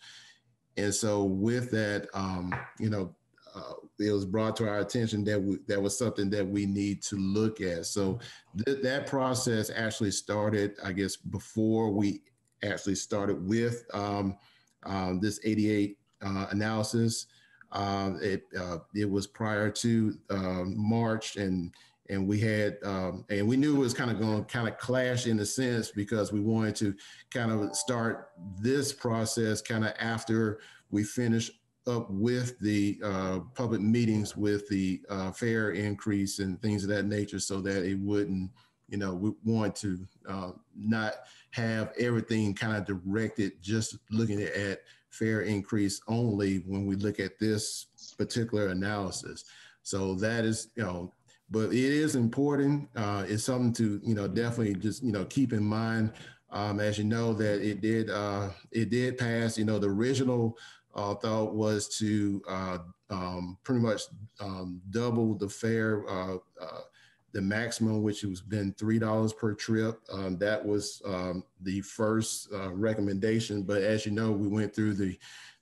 And so with that, um, you know, uh, it was brought to our attention that we, that was something that we need to look at. So th- that process actually started, I guess, before we actually started with um, um, this ADA uh, analysis. Uh, it uh, it was prior to um, March, and and we had um, and we knew it was kind of going to kind of clash in a sense because we wanted to kind of start this process kind of after we finish up with the uh, public meetings with the uh, fare increase and things of that nature so that it wouldn't you know we want to uh, not have everything kind of directed just looking at fare increase only when we look at this particular analysis. So that is, you know, but it is important. Uh, it's something to, you know, definitely just, you know, keep in mind. Um, as you know, that it did, uh, it did pass. You know, the original uh, thought was to uh, um, pretty much um, double the fare uh, uh, the maximum, which has been three dollars per trip. Um, that was um, the first uh, recommendation, but as you know, we went through the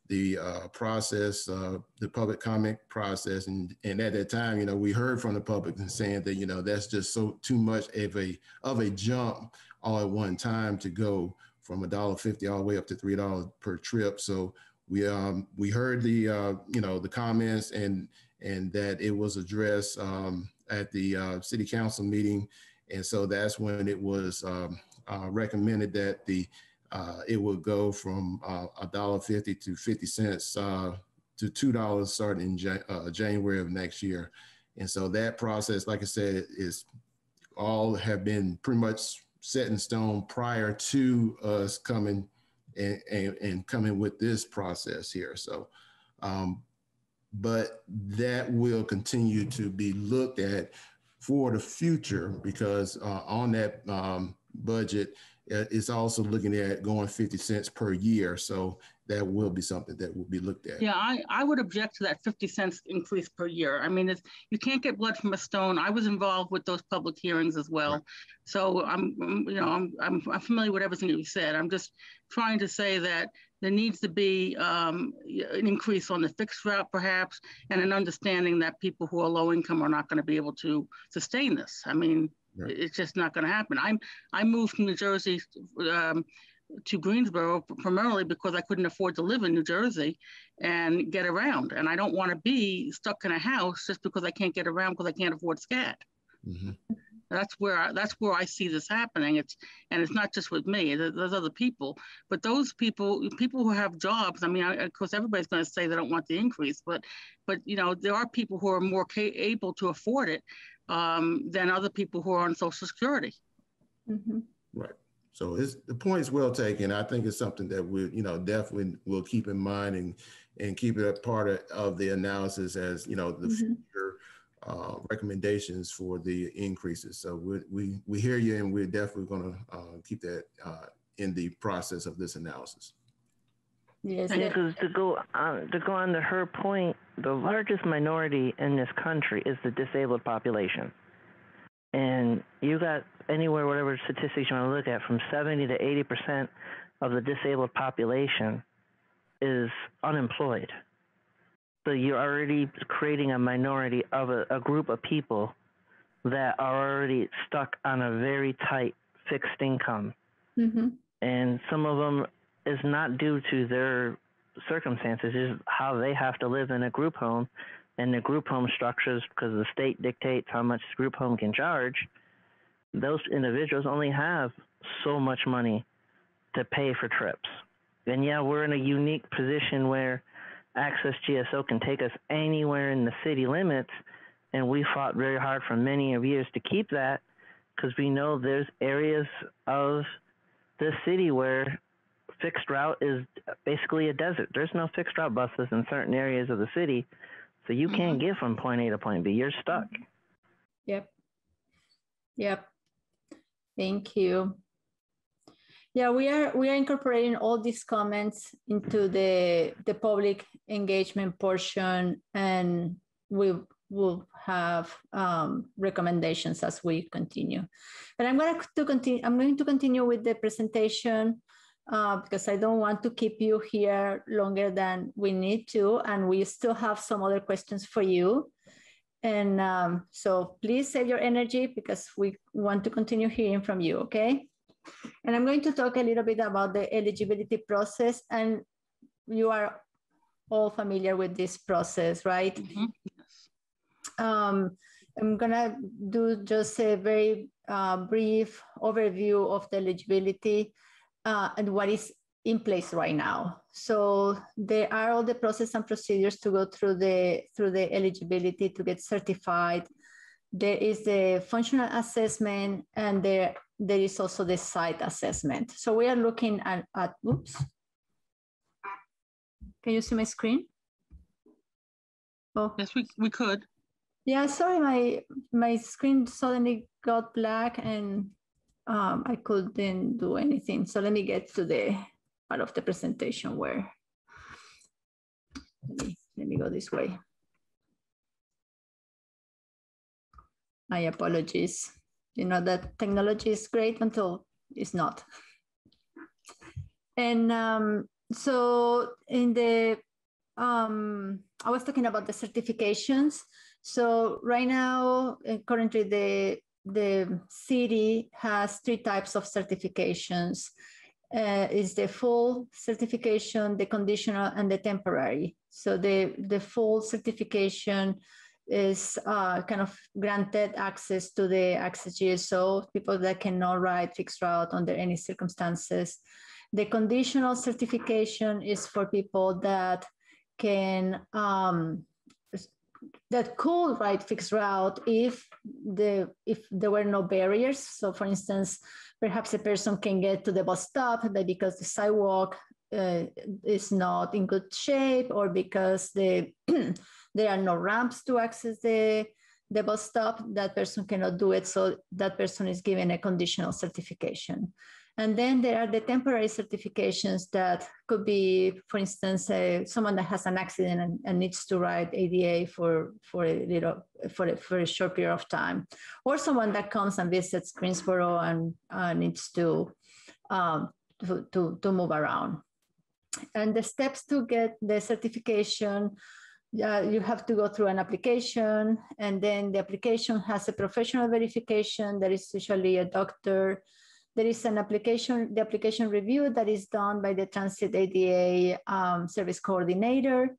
the uh, process, uh, the public comment process, and and at that time, you know, we heard from the public and saying that you know that's just so too much of a of a jump all at one time to go from a dollar fifty all the way up to three dollars per trip. So we um, we heard the uh, you know the comments and and that it was addressed. Um, at the uh, city council meeting. And so that's when it was um, uh, recommended that the uh, it would go from uh, a dollar fifty to fifty cents uh, to two dollars starting in January of next year. And so that process, like I said, is all have been pretty much set in stone prior to us coming and, and, and coming with this process here. So um, but that will continue to be looked at for the future because uh, on that um, budget, uh, it's also looking at going 50 cents per year. So that will be something that will be looked at. Yeah, I, I would object to that 50 cents increase per year. I mean, you can't get blood from a stone. I was involved with those public hearings as well. Right. So I'm, you know, I'm, I'm, I'm familiar with everything you said. I'm just trying to say that there needs to be um, an increase on the fixed route, perhaps, and an understanding that people who are low income are not going to be able to sustain this. I mean, right. it's just not going to happen. I'm I moved from New Jersey um, to Greensboro primarily because I couldn't afford to live in New Jersey and get around, and I don't want to be stuck in a house just because I can't get around because I can't afford SCAT. Mm-hmm. That's where I, that's where I see this happening. It's and it's not just with me. There's other people, but those people, people who have jobs. I mean, I, of course, everybody's going to say they don't want the increase, but but you know, there are people who are more ca- able to afford it um, than other people who are on Social Security. Mm-hmm. Right. So it's, the point is well taken. I think it's something that we, you know, definitely will keep in mind and and keep it a part of, of the analysis as you know the mm-hmm. future uh, recommendations for the increases. So we, we, we hear you and we're definitely going to uh, keep that uh, in the process of this analysis. Yes, because to go on, to go on to her point, the largest minority in this country is the disabled population, and you got anywhere whatever statistics you want to look at, from seventy to eighty percent of the disabled population is unemployed. So you're already creating a minority of a, a group of people that are already stuck on a very tight fixed income. Mm-hmm. And some of them is not due to their circumstances, is how they have to live in a group home. And the group home structures, because the state dictates how much group home can charge, those individuals only have so much money to pay for trips. And yeah, we're in a unique position where Access GSO can take us anywhere in the city limits, and we fought very hard for many of years to keep that because we know there's areas of the city where fixed route is basically a desert. There's no fixed route buses in certain areas of the city, so you mm-hmm. can't get from point A to point B. You're stuck. Yep. Yep. Thank you. Yeah, we are we are incorporating all these comments into the the public engagement portion, and we will have um, recommendations as we continue. But I'm going to continue. I'm going to continue with the presentation uh, because I don't want to keep you here longer than we need to, and we still have some other questions for you. And um, so please save your energy because we want to continue hearing from you, okay? And I'm going to talk a little bit about the eligibility process and you are all familiar with this process, right? Mm -hmm. um, I'm gonna do just a very uh, brief overview of the eligibility uh, and what is in place right now. So there are all the process and procedures to go through the through the eligibility to get certified. There is the functional assessment and there, there is also the site assessment. So we are looking at, at oops. Can you see my screen? Oh. Yes, we, we could. Yeah, sorry, my my screen suddenly got black and um, I couldn't do anything. So let me get to the part of the presentation where, let me, let me go this way. My apologies. You know that technology is great until it's not. And um, so in the, um, I was talking about the certifications. So right now, uh, currently the the city has three types of certifications. Uh, is the full certification, the conditional, and the temporary. So the, the full certification is uh, kind of granted access to the access GSO, people that cannot ride fixed route under any circumstances. The conditional certification is for people that can um, that could ride fixed route if the if there were no barriers. So, for instance, perhaps a person can get to the bus stop, but because the sidewalk uh, is not in good shape, or because the there are no ramps to access the the bus stop, that person cannot do it. So that person is given a conditional certification. And then there are the temporary certifications that could be, for instance, uh, someone that has an accident and, and, needs to ride ADA for, for a little, for a, for a short period of time, or someone that comes and visits Greensboro and uh, needs to, um, to, to, to move around. And the steps to get the certification uh, you have to go through an application and then the application has a professional verification that is usually a doctor there is an application, the application review that is done by the Transit ADA um, service coordinator,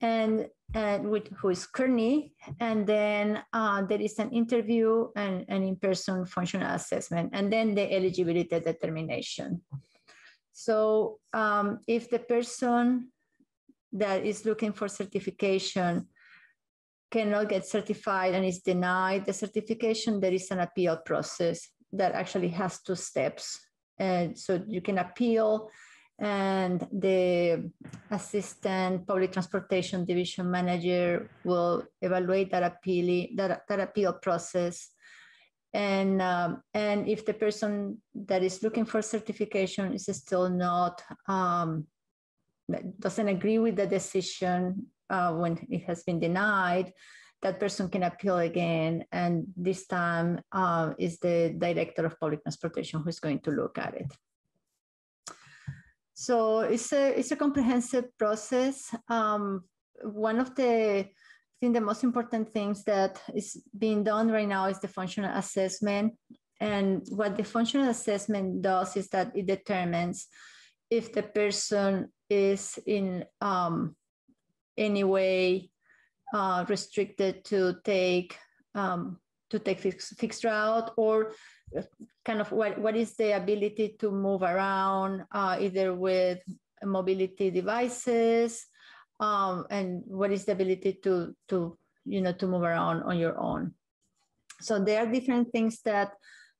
and, and with, who is Kearney. And then uh, there is an interview and an in-person functional assessment, and then the eligibility determination. So um, if the person that is looking for certification cannot get certified and is denied the certification, there is an appeal process that actually has two steps. And so you can appeal and the assistant public transportation division manager will evaluate that appeal, that, that appeal process. And, um, and if the person that is looking for certification is still not, um, doesn't agree with the decision uh, when it has been denied, that person can appeal again. And this time uh, is the director of public transportation who's going to look at it. So it's a, it's a comprehensive process. Um, one of the, I think the most important things that is being done right now is the functional assessment. And what the functional assessment does is that it determines if the person is in um, any way uh, restricted to take um, to take fixed, fixed route or kind of what, what is the ability to move around uh, either with mobility devices um, and what is the ability to to you know to move around on your own. So there are different things that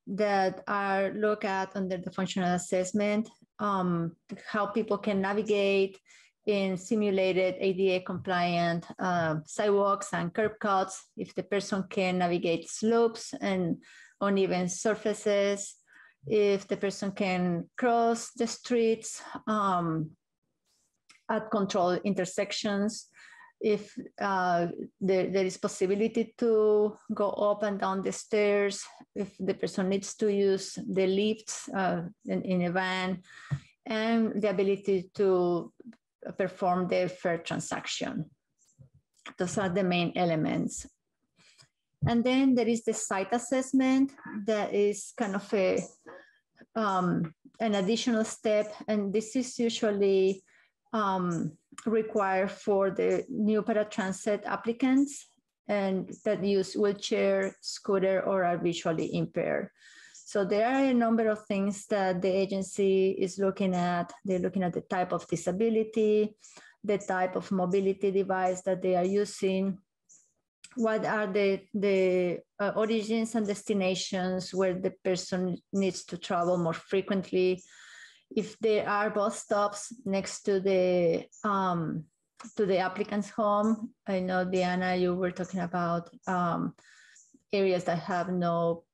that are looked at under the functional assessment um, how people can navigate in simulated ADA compliant uh, sidewalks and curb cuts if the person can navigate slopes and uneven surfaces, if the person can cross the streets um, at controlled intersections, if uh, there, there is possibility to go up and down the stairs, if the person needs to use the lifts uh, in, in a van, and the ability to perform the fare transaction. Those are the main elements. And then there is the site assessment that is kind of a um, an additional step, and this is usually um, required for the new paratransit applicants and that use wheelchair, scooter, or are visually impaired. So there are a number of things that the agency is looking at. They're looking at the type of disability, the type of mobility device that they are using, what are the, the uh, origins and destinations where the person needs to travel more frequently, if there are bus stops next to the um, to the applicant's home. I know Diana, you were talking about um, areas that have no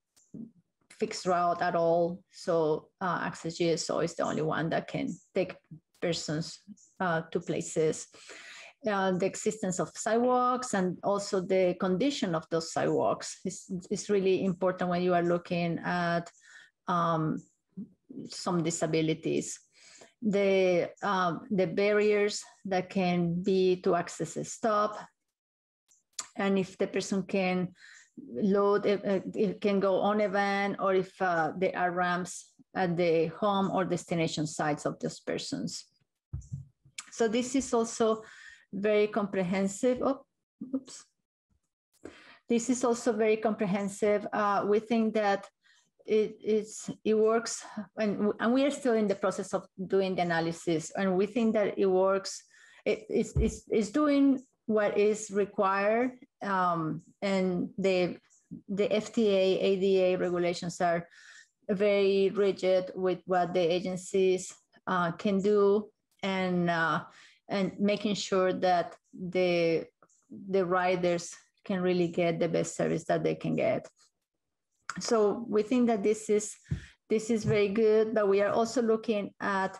fixed route at all. So uh, Access GSO is the only one that can take persons uh, to places. Uh, the existence of sidewalks and also the condition of those sidewalks is, is really important when you are looking at um, some disabilities. The, um, the barriers that can be to access a stop, and if the person can load, it, it can go on a van, or if uh, there are ramps at the home or destination sites of those persons. So this is also very comprehensive. Oh, oops. This is also very comprehensive. Uh, we think that it, it's, it works, and, and we are still in the process of doing the analysis, and we think that it works. It, it's, it's, it's doing what is required, um, and the, the FTA, ADA regulations are very rigid with what the agencies uh, can do, and uh, and making sure that the the riders can really get the best service that they can get so we think that this is this is very good, but we are also looking at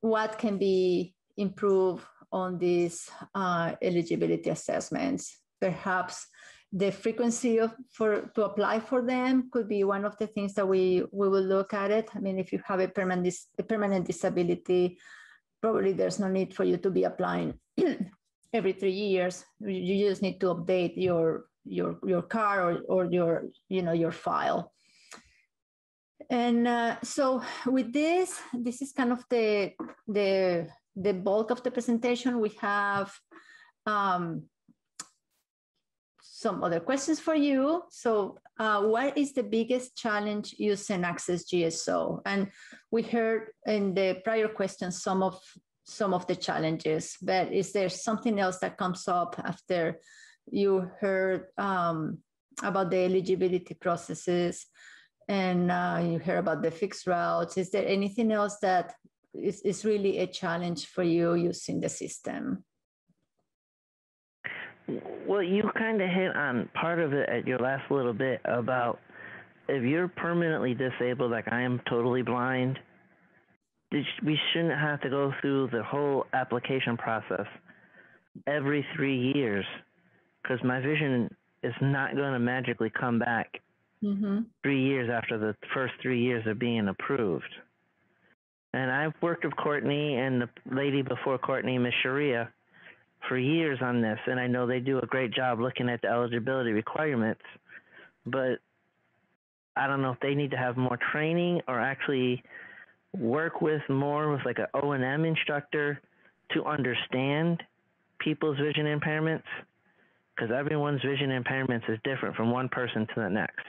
what can be improved on these uh, eligibility assessments. Perhaps the frequency of for to apply for them could be one of the things that we we will look at it. I mean, if you have a permanent a permanent disability, probably there's no need for you to be applying every three years. You just need to update your your your car or, or your you know your file and uh, so with this this is kind of the the the bulk of the presentation we have um, some other questions for you so uh, what is the biggest challenge using access gso and we heard in the prior questions some of some of the challenges but is there something else that comes up after you heard um, about the eligibility processes and uh, you hear about the fixed routes. Is there anything else that is, is really a challenge for you using the system? Well, you kind of hit on part of it at your last little bit about if you're permanently disabled, like I am totally blind, we shouldn't have to go through the whole application process every three years because my vision is not going to magically come back mm-hmm. three years after the first three years of being approved. And I've worked with Courtney and the lady before Courtney, Miss Sharia, for years on this, and I know they do a great job looking at the eligibility requirements. But I don't know if they need to have more training or actually work with more with like an O and M instructor to understand people's vision impairments because everyone's vision impairments is different from one person to the next.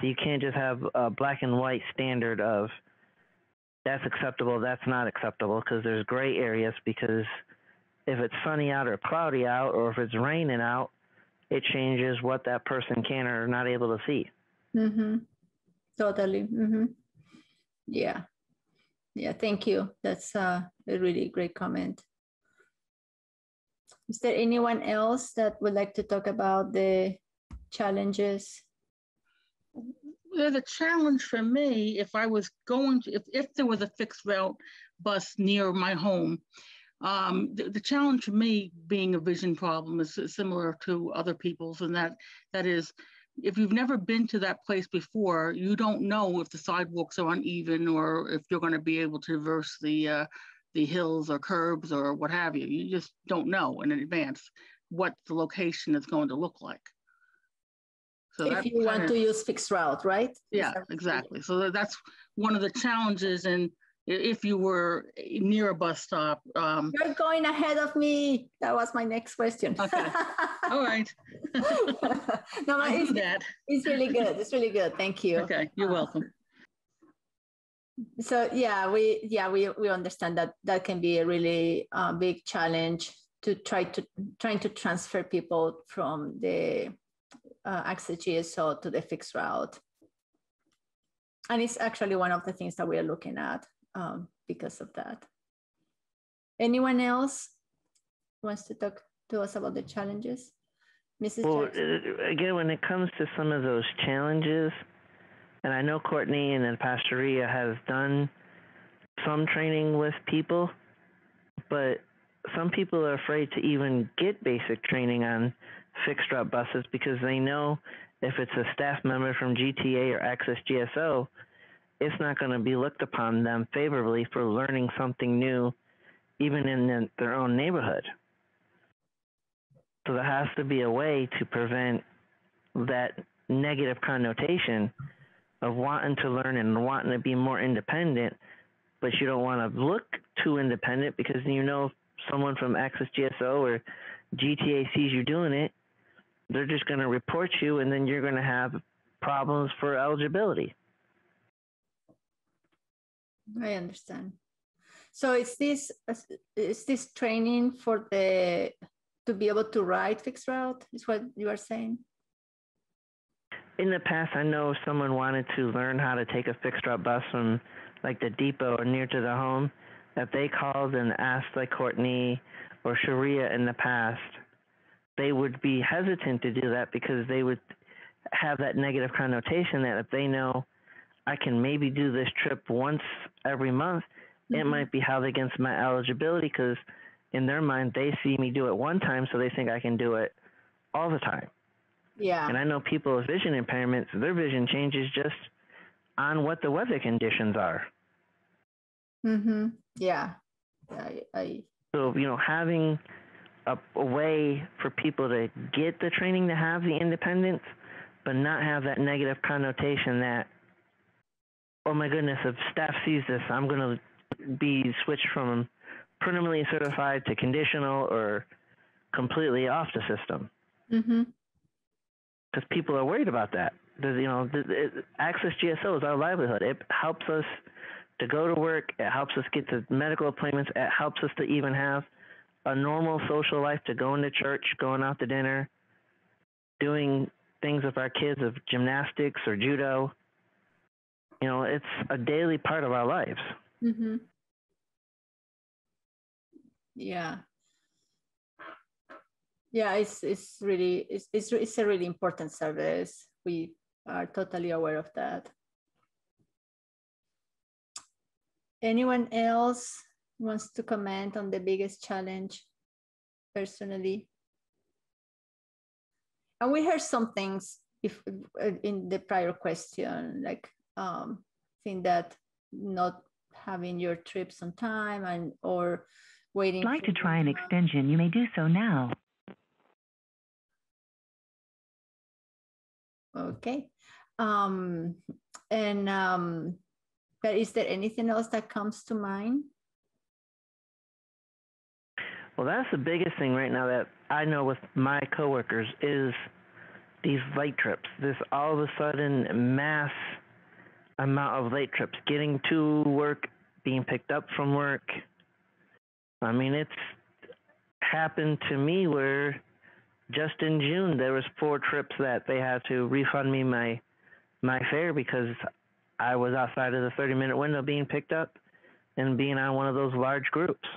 So you can't just have a black and white standard of that's acceptable, that's not acceptable, because there's gray areas. Because if it's sunny out or cloudy out, or if it's raining out, it changes what that person can or not able to see. Mm-hmm. Totally. Mm-hmm. Yeah. Yeah. Thank you. That's uh, a really great comment. Is there anyone else that would like to talk about the challenges? There's a challenge for me if I was going to, if, if there was a fixed route bus near my home. Um, the, the, challenge for me being a vision problem is similar to other people's, and that that is, if you've never been to that place before, you don't know if the sidewalks are uneven or if you're going to be able to traverse the uh, the hills or curbs or what have you. You just don't know in advance what the location is going to look like. So if you want to use fixed route, right? Yeah, exactly. So that's one of the challenges and if you were near a bus stop. Um, You're going ahead of me. That was my next question. Okay. All right. no, I it's, that. it's really good. It's really good. Thank you. Okay, you're welcome. So yeah, we yeah we we understand that that can be a really uh, big challenge to try to trying to transfer people from the uh, access GSO to the fixed route. And it's actually one of the things that we are looking at um, because of that. Anyone else wants to talk to us about the challenges? Mrs. Well, uh, again, when it comes to some of those challenges, and I know Courtney and then Pastor Ria has done some training with people, but some people are afraid to even get basic training on fixed route buses because they know if it's a staff member from GTA or Access GSO, it's not going to be looked upon them favorably for learning something new, even in their own neighborhood. So there has to be a way to prevent that negative connotation of wanting to learn and wanting to be more independent, but you don't want to look too independent because you know someone from Access GSO or GTA sees you doing it, they're just going to report you and then you're going to have problems for eligibility. I understand. So is this is this training for the to be able to ride fixed route? Is what you are saying? In the past, I know someone wanted to learn how to take a fixed route bus from like the depot or near to the home. that they called and asked like Courtney or Sharia in the past, they would be hesitant to do that because they would have that negative connotation that if they know I can maybe do this trip once every month, mm-hmm. it might be held against my eligibility because in their mind they see me do it one time, so they think I can do it all the time. Yeah. And I know people with vision impairments, their vision changes just on what the weather conditions are. Mm-hmm. Yeah. I, I... So you know, having a, a way for people to get the training to have the independence, but not have that negative connotation that, oh my goodness, if staff sees this, I'm going to be switched from permanently certified to conditional or completely off the system. Mm-hmm. Because people are worried about that. you know, it, Access GSO is our livelihood. It helps us to go to work. It helps us get to medical appointments. It helps us to even have a normal social life to going to church, going out to dinner, doing things with our kids of gymnastics or judo. You know, it's a daily part of our lives. Mm-hmm. Yeah. Yeah, it's it's really it's, it's it's a really important service. We are totally aware of that. Anyone else wants to comment on the biggest challenge personally? And we heard some things if in the prior question, like um, think that not having your trips on time and or waiting. like to try an extension, you may do so now. Okay. Um, and um, but is there anything else that comes to mind? Well, that's the biggest thing right now that I know with my coworkers is these late trips. This all of a sudden mass amount of late trips, getting to work, being picked up from work. I mean, it's happened to me where just in June there was four trips that they had to refund me my my fare because I was outside of the 30 minute window being picked up and being on one of those large groups.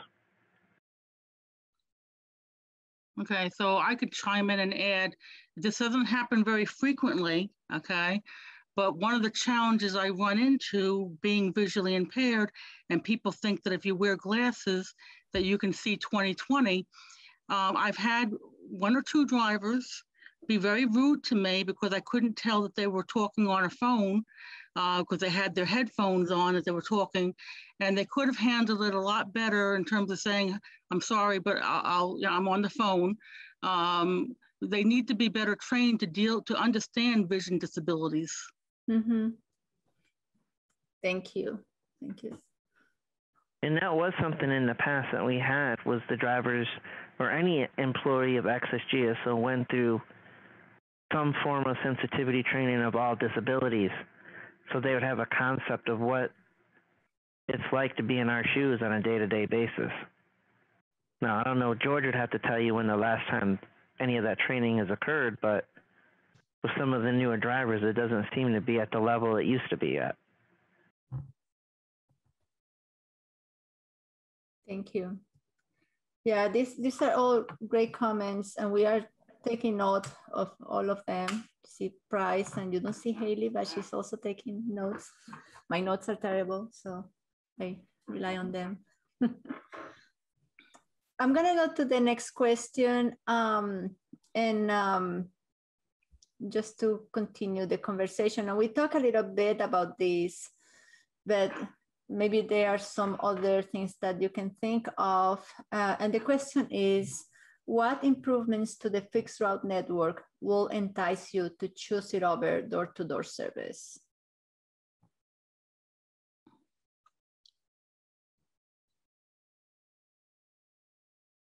Okay, so I could chime in and add, this doesn't happen very frequently, okay? But one of the challenges I run into being visually impaired, and people think that if you wear glasses, that you can see 2020. Um, I've had one or two drivers be very rude to me because I couldn't tell that they were talking on a phone because uh, they had their headphones on as they were talking, and they could have handled it a lot better in terms of saying, "I'm sorry, but I'll, you know, I'm on the phone." Um, they need to be better trained to deal to understand vision disabilities. Mm-hmm. Thank you. Thank you. And that was something in the past that we had was the drivers or any employee of Access GSO went through some form of sensitivity training of all disabilities. So they would have a concept of what it's like to be in our shoes on a day to day basis. Now, I don't know, George would have to tell you when the last time any of that training has occurred, but with some of the newer drivers, it doesn't seem to be at the level it used to be at. Thank you. Yeah, these these are all great comments, and we are taking note of all of them. See Price, and you don't see Haley, but she's also taking notes. My notes are terrible, so I rely on them. I'm gonna go to the next question, um, and um, just to continue the conversation, and we talk a little bit about this, but maybe there are some other things that you can think of. Uh, and the question is, what improvements to the fixed route network will entice you to choose it over door-to-door service?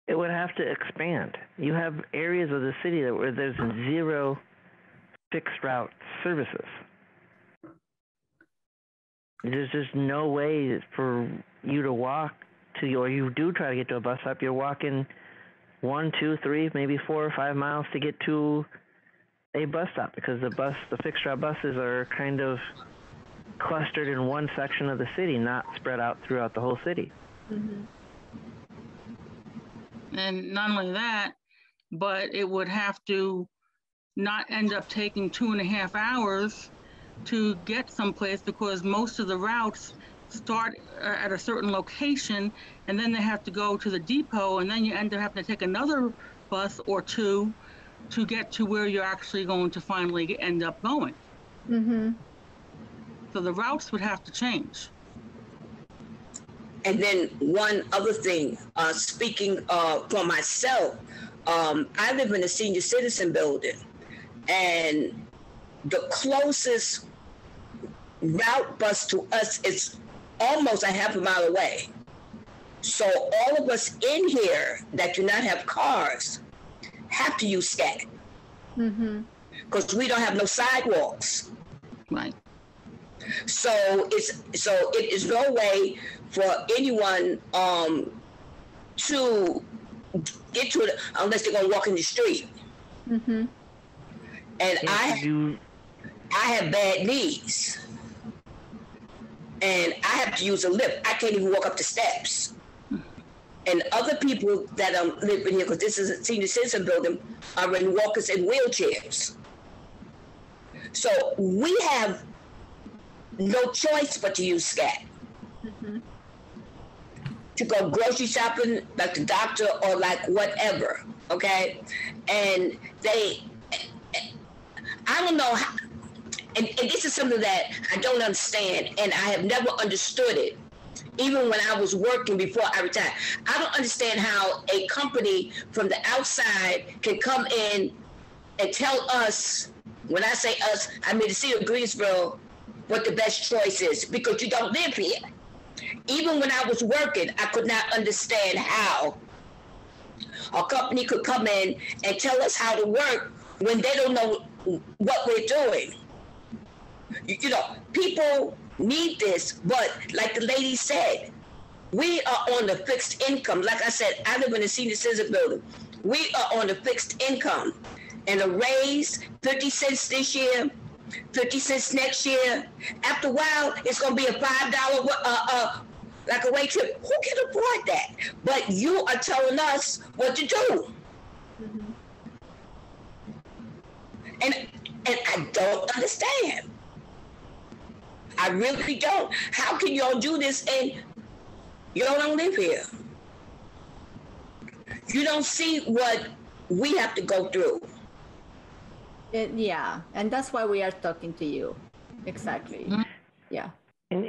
It would have to expand. You have areas of the city that where there's zero fixed route services. There's just no way for you to walk to, or you do try to get to a bus stop. You're walking one, two, three, maybe four or five miles to get to a bus stop because the bus, the fixed route buses are kind of clustered in one section of the city, not spread out throughout the whole city. Mm-hmm. And not only that, but it would have to not end up taking two and a half hours to get someplace because most of the routes start uh, at a certain location and then they have to go to the depot and then you end up having to take another bus or two to get to where you're actually going to finally end up going. Mm-hmm. So the routes would have to change. And then one other thing, uh, speaking uh, for myself, um, I live in a senior citizen building, and the closest route bus to us is almost a half a mile away. So all of us in here that do not have cars have to use SCAT. Because mm-hmm. we don't have no sidewalks. Right. So it's so it is no way for anyone um, to get to it unless they're gonna walk in the street. Mm-hmm. And I I have bad knees and I have to use a lift. I can't even walk up the steps. And other people that are living here, because this is a senior citizen building, are in walkers and wheelchairs. So we have no choice but to use SCAT. Mm-hmm. To go grocery shopping, like the doctor, or like whatever. Okay, and they, I don't know how and, and this is something that I don't understand, and I have never understood it even when I was working before I retired. I don't understand how a company from the outside can come in and tell us, when I say us, I mean the city of Greensboro, what the best choice is because you don't live here. Even when I was working, I could not understand how a company could come in and tell us how to work when they don't know what we're doing you, you know, people need this, but like the lady said, we are on the fixed income. Like I said, I live in a senior citizen building. We are on the fixed income. And a raise, 50 cents this year, 50 cents next year. After a while, it's going to be a $5, uh, uh, like a wait trip. Who can afford that? But you are telling us what to do. Mm-hmm. And, and I don't understand. I really don't. How can y'all do this and y'all don't live here? You don't see what we have to go through. It, yeah, and that's why we are talking to you. Exactly. Mm-hmm. Yeah. And,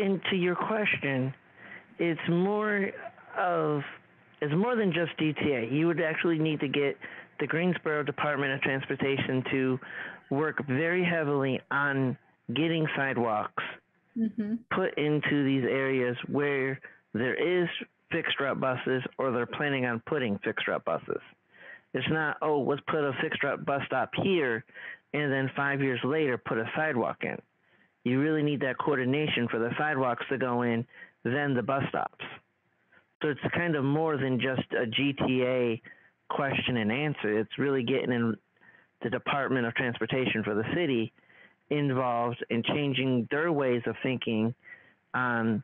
and to your question, it's more of it's more than just GTA. You would actually need to get the Greensboro Department of Transportation to work very heavily on getting sidewalks mm-hmm. put into these areas where there is fixed route buses or they're planning on putting fixed route buses. It's not, oh, let's put a fixed route bus stop here and then five years later put a sidewalk in. You really need that coordination for the sidewalks to go in, then the bus stops. So it's kind of more than just a GTA question and answer. It's really getting in the Department of Transportation for the city involved in changing their ways of thinking on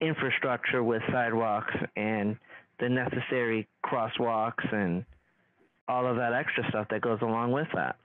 infrastructure with sidewalks and the necessary crosswalks and all of that extra stuff that goes along with that.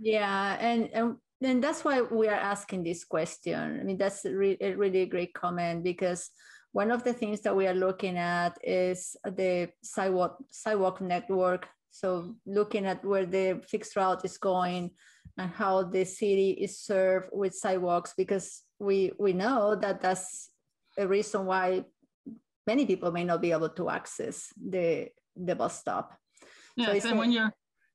Yeah, and and, and that's why we are asking this question. I mean, that's a, re- a really great comment because one of the things that we are looking at is the sidewalk sidewalk network. So looking at where the fixed route is going and how the city is served with sidewalks, because we we know that that's a reason why many people may not be able to access the the bus stop. Yes, so and when you're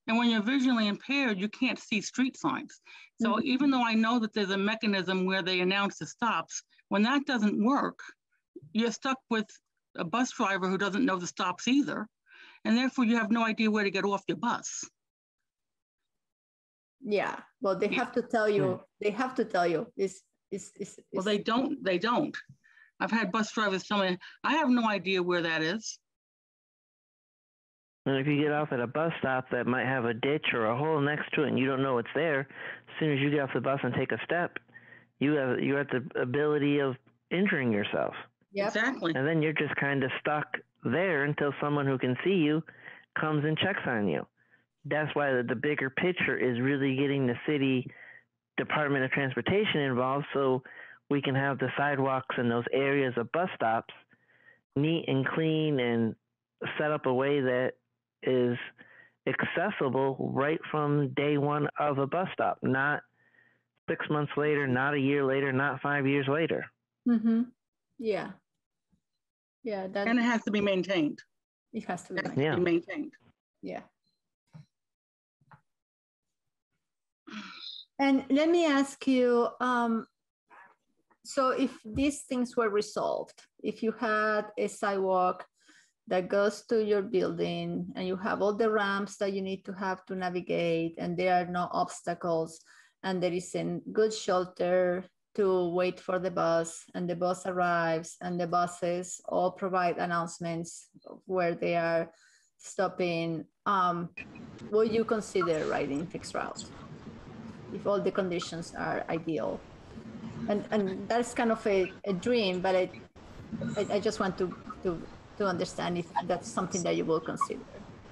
and when you're visually impaired, you can't see street signs. So mm-hmm. even though I know that there's a mechanism where they announce the stops, when that doesn't work, you're stuck with a bus driver who doesn't know the stops either. And therefore you have no idea where to get off your bus. Yeah. Well, they have to tell you, hmm. they have to tell you. Is is is well they don't, they don't. I've had bus drivers tell me, I have no idea where that is. And if you get off at a bus stop that might have a ditch or a hole next to it and you don't know it's there, as soon as you get off the bus and take a step, you have you're at the ability of injuring yourself. Yep. Exactly. And then you're just kind of stuck there until someone who can see you comes and checks on you. That's why the, the bigger picture is really getting the city Department of Transportation involved so we can have the sidewalks and those areas of bus stops neat and clean and set up a way that is accessible right from day one of a bus stop, not six months later, not a year later, not five years later. Mm-hmm. Yeah. Yeah. That, and it has to be maintained. It has to be, maintained. Yeah. be maintained. Yeah. And let me ask you, um, so if these things were resolved, if you had a sidewalk that goes to your building and you have all the ramps that you need to have to navigate and there are no obstacles and there is a good shelter to wait for the bus and the bus arrives and the buses all provide announcements where they are stopping. Um, will you consider riding fixed route if all the conditions are ideal. And and that's kind of a, a dream but I, I, I just want to to to understand if that's something that you will consider.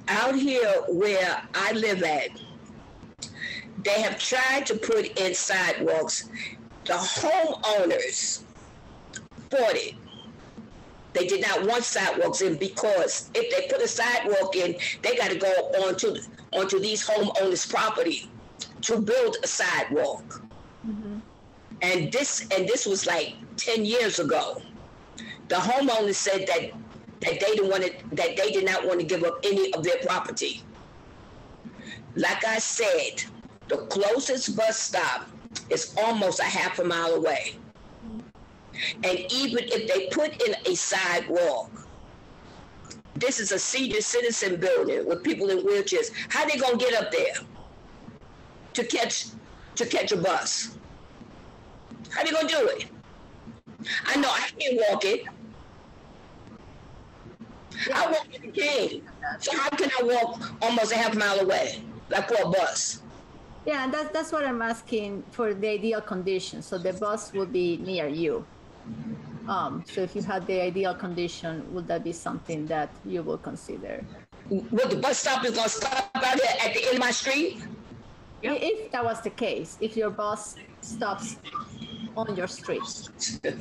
Out here where i live at they have tried to put in sidewalks the homeowners fought it. They did not want sidewalks in because if they put a sidewalk in, they got to go onto onto these homeowners' property to build a sidewalk. Mm-hmm. And this and this was like ten years ago. The homeowners said that that they didn't want to, that they did not want to give up any of their property. Like I said, the closest bus stop is almost a half a mile away. And even if they put in a sidewalk, this is a senior citizen building with people in wheelchairs. How they gonna get up there to catch to catch a bus? How they gonna do it? I know I can't walk it. I walk in the cane. So how can I walk almost a half mile away, like for a bus? Yeah, that's that's what I'm asking for the ideal condition. So the bus will be near you. Um, so if you had the ideal condition, would that be something that you will consider? Would the bus stop is gonna stop out here at the end of my street? Yep. If that was the case, if your bus stops on your street.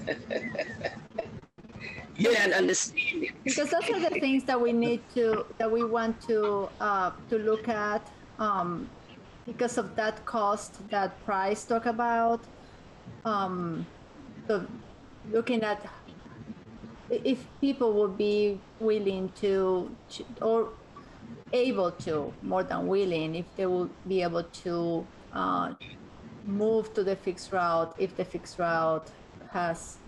Yeah, and understand because those are the things that we need to that we want to uh, to look at um, because of that cost that price talk about um, looking at if people would be willing to or able to more than willing if they will be able to uh, move to the fixed route if the fixed route has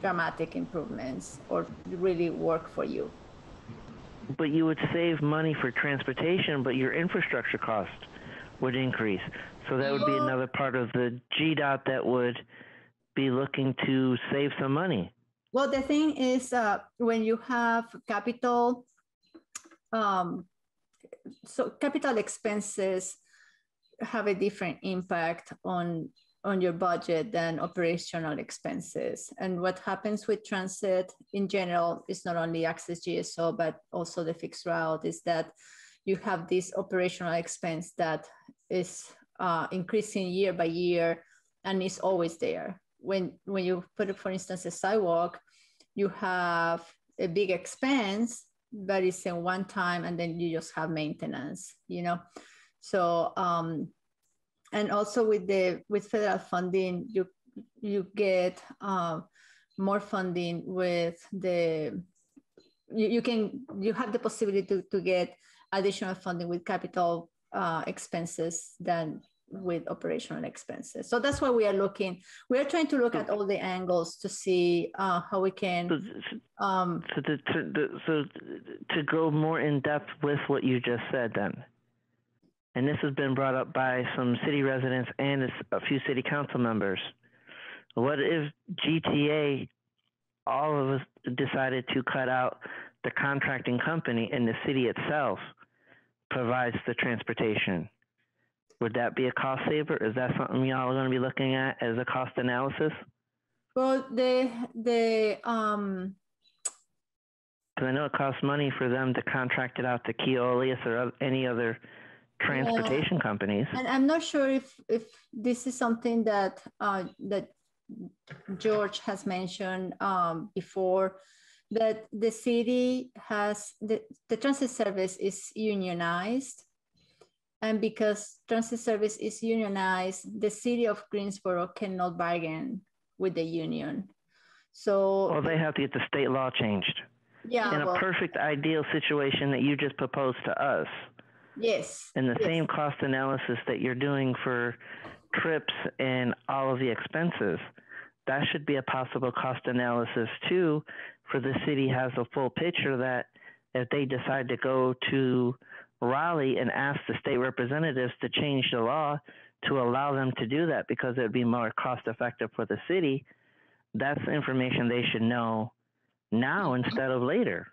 dramatic improvements or really work for you. But you would save money for transportation, but your infrastructure cost would increase. So that would be another part of the GDOT that would be looking to save some money. Well, the thing is, uh, when you have capital, um, so capital expenses have a different impact on on your budget than operational expenses. And what happens with transit in general is not only access GSO, but also the fixed route is that you have this operational expense that is uh, increasing year by year and is always there. When, when you put, it, for instance, a sidewalk, you have a big expense, but it's in one time and then you just have maintenance, you know? So um, and also with the with federal funding, you you get uh, more funding with the you, you can you have the possibility to, to get additional funding with capital uh, expenses than with operational expenses. So that's why we are looking. We are trying to look at all the angles to see uh, how we can. Um, so, to, to, so to go more in depth with what you just said, then and this has been brought up by some city residents and a few city council members. What if GTA, all of us decided to cut out the contracting company and the city itself provides the transportation? Would that be a cost saver? Is that something y'all are going to be looking at as a cost analysis? Well, the the um. Because I know it costs money for them to contract it out to Keolis or any other transportation yeah. companies. And I'm not sure if if this is something that uh, that George has mentioned um, before that the city has the, the transit service is unionized and because transit service is unionized the city of greensboro cannot bargain with the union so well they have to get the state law changed yeah in well, a perfect ideal situation that you just proposed to us Yes. And the yes. same cost analysis that you're doing for trips and all of the expenses, that should be a possible cost analysis too for the city has a full picture that if they decide to go to Raleigh and ask the state representatives to change the law to allow them to do that because it would be more cost effective for the city, that's information they should know now instead of later.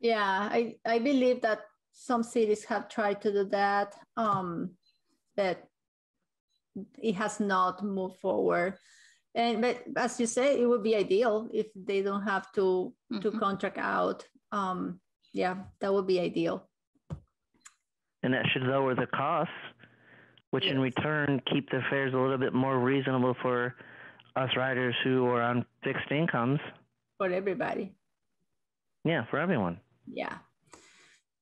Yeah, I, I believe that some cities have tried to do that, um, but it has not moved forward. And but as you say, it would be ideal if they don't have to mm-hmm. to contract out. Um, yeah, that would be ideal. And that should lower the costs, which yes. in return keep the fares a little bit more reasonable for us riders who are on fixed incomes. For everybody. Yeah, for everyone. Yeah.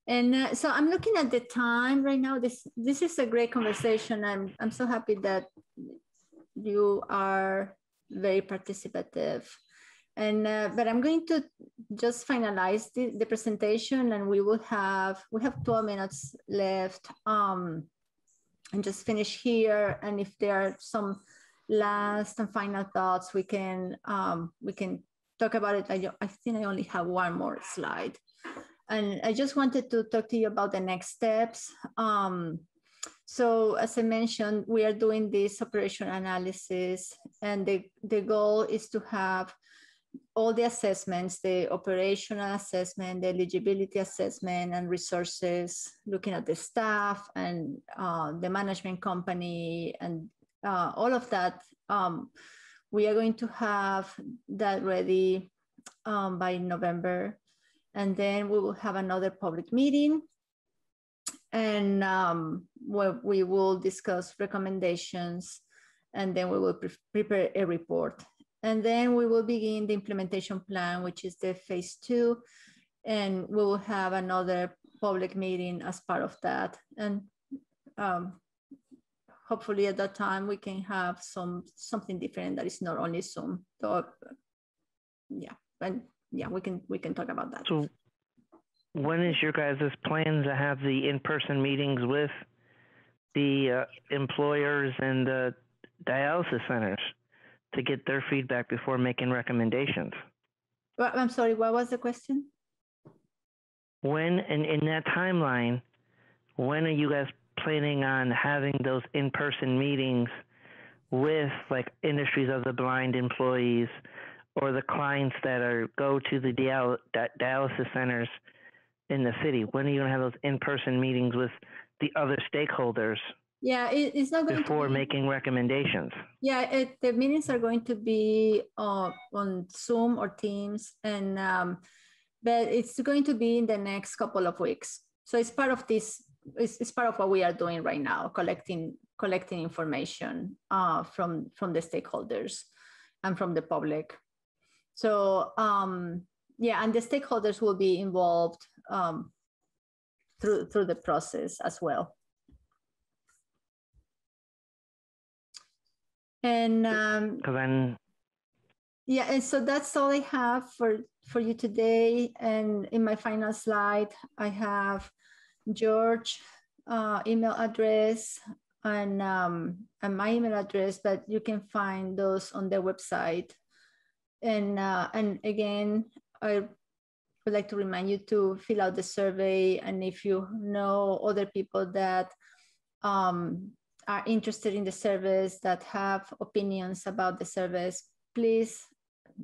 And uh, so I'm looking at the time right now. This this is a great conversation. I'm I'm so happy that you are very participative. And uh, but I'm going to just finalize the, the presentation, and we will have we have 12 minutes left. Um, and just finish here. And if there are some last and final thoughts, we can um, we can talk about it. I, I think I only have one more slide. And I just wanted to talk to you about the next steps. Um, so as I mentioned, we are doing this operation analysis and the, the goal is to have all the assessments, the operational assessment, the eligibility assessment and resources, looking at the staff and uh, the management company and uh, all of that. Um, we are going to have that ready um, by November and then we will have another public meeting and um, we will discuss recommendations and then we will pre prepare a report and then we will begin the implementation plan, which is the phase two, and we will have another public meeting as part of that. And um, hopefully at that time we can have some something different that is not only Zoom. So yeah, and yeah, we can we can talk about that. So when is your guys' plan to have the in-person meetings with the uh, employers and the dialysis centers to get their feedback before making recommendations? Well, I'm sorry, what was the question? When and in that timeline, when are you guys planning on having those in-person meetings with like industries of the blind employees or the clients that are go to the dial- dialysis centers in the city? When are you going to have those in-person meetings with the other stakeholders? Yeah, it, it's not going before to be, making recommendations. Yeah, it, the meetings are going to be uh, on Zoom or Teams, and um, but it's going to be in the next couple of weeks. So it's part of this. It's, it's part of what we are doing right now, collecting collecting information uh, from from the stakeholders and from the public. So um, yeah, and the stakeholders will be involved um, through through the process as well. And um, then, yeah, and so that's all I have for for you today. And in my final slide, I have George uh, email address and um, and my email address, but you can find those on their website. And uh, and again, I would like to remind you to fill out the survey. And if you know other people that um, are interested in the service, that have opinions about the service, please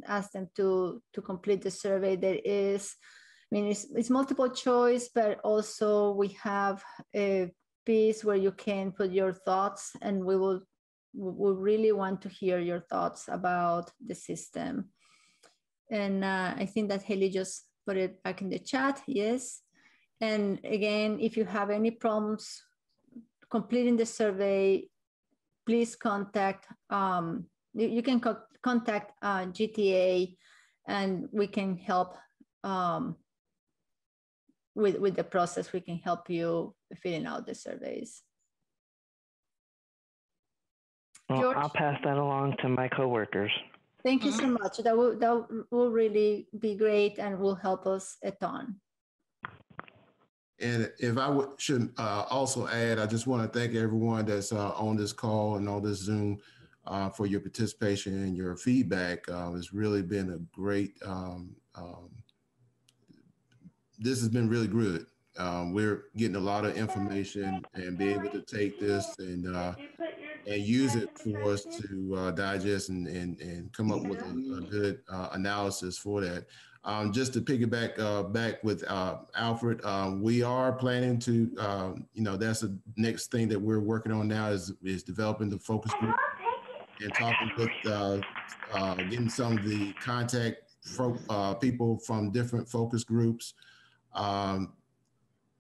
ask them to, to complete the survey. There is, I mean, it's, it's multiple choice, but also we have a piece where you can put your thoughts and we will we really want to hear your thoughts about the system. And uh, I think that Haley just put it back in the chat, yes. And again, if you have any problems completing the survey, please contact, um, you, you, can co contact uh, GTA and we can help um, with, with the process. We can help you filling out the surveys. Well, I'll pass that along to my coworkers. Thank you so mm-hmm. much. That will, that will really be great and will help us a ton. And if I should uh, also add, I just want to thank everyone that's uh, on this call and on this Zoom uh, for your participation and your feedback. Uh, it's really been a great, um, um, this has been really good. Um, we're getting a lot of information and be able to take this and uh, and use it for us to uh, digest and, and, and come up with a, a good uh, analysis for that. Um, just to piggyback uh, back with uh, Alfred, um, we are planning to, um, you know, that's the next thing that we're working on now is, is developing the focus group and talking with, uh, uh, getting some of the contact people from different focus groups. Um,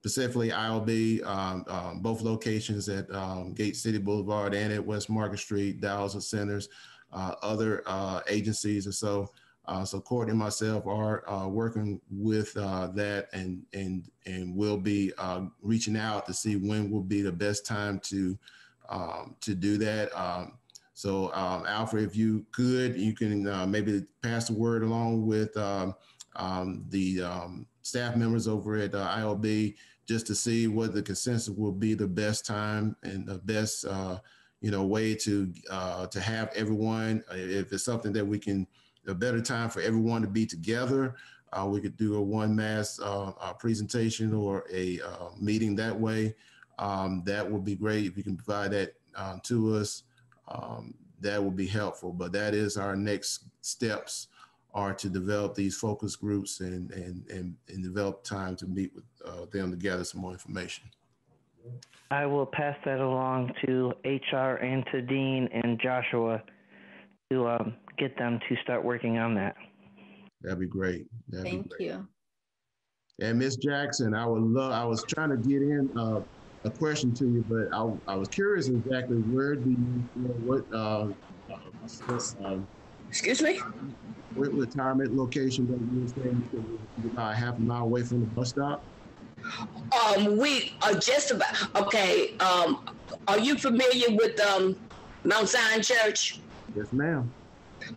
specifically ILB, um, um, both locations at um, Gate City Boulevard and at West Market Street, dialysis centers, uh, other uh, agencies and so. Uh, so Courtney and myself are uh, working with uh, that and and and we'll be uh, reaching out to see when will be the best time to um, to do that. Um, so um, Alfred, if you could, you can maybe pass the word along with the staff members over at ILB just to see what the consensus will be the best time and the best uh, you know way to uh, to have everyone. Uh, if it's something that we can a better time for everyone to be together. Uh, we could do a one mass uh, presentation or a meeting that way. Um, that would be great if you can provide that to us. Um, that would be helpful. But that is our next steps are to develop these focus groups and, and, and, and develop time to meet with uh, them to gather some more information. I will pass that along to HR and to Dean and Joshua to um, get them to start working on that. That'd be great. That'd Thank be great. you. And Miss Jackson, I would love, I was trying to get in uh, a question to you, but I, I was curious exactly where do you, you know, what, uh, uh, Excuse me? What retirement location that you were you're about half a mile away from the bus stop? Um, we are just about, okay, um, are you familiar with, um, Mount Zion Church? Yes, ma'am.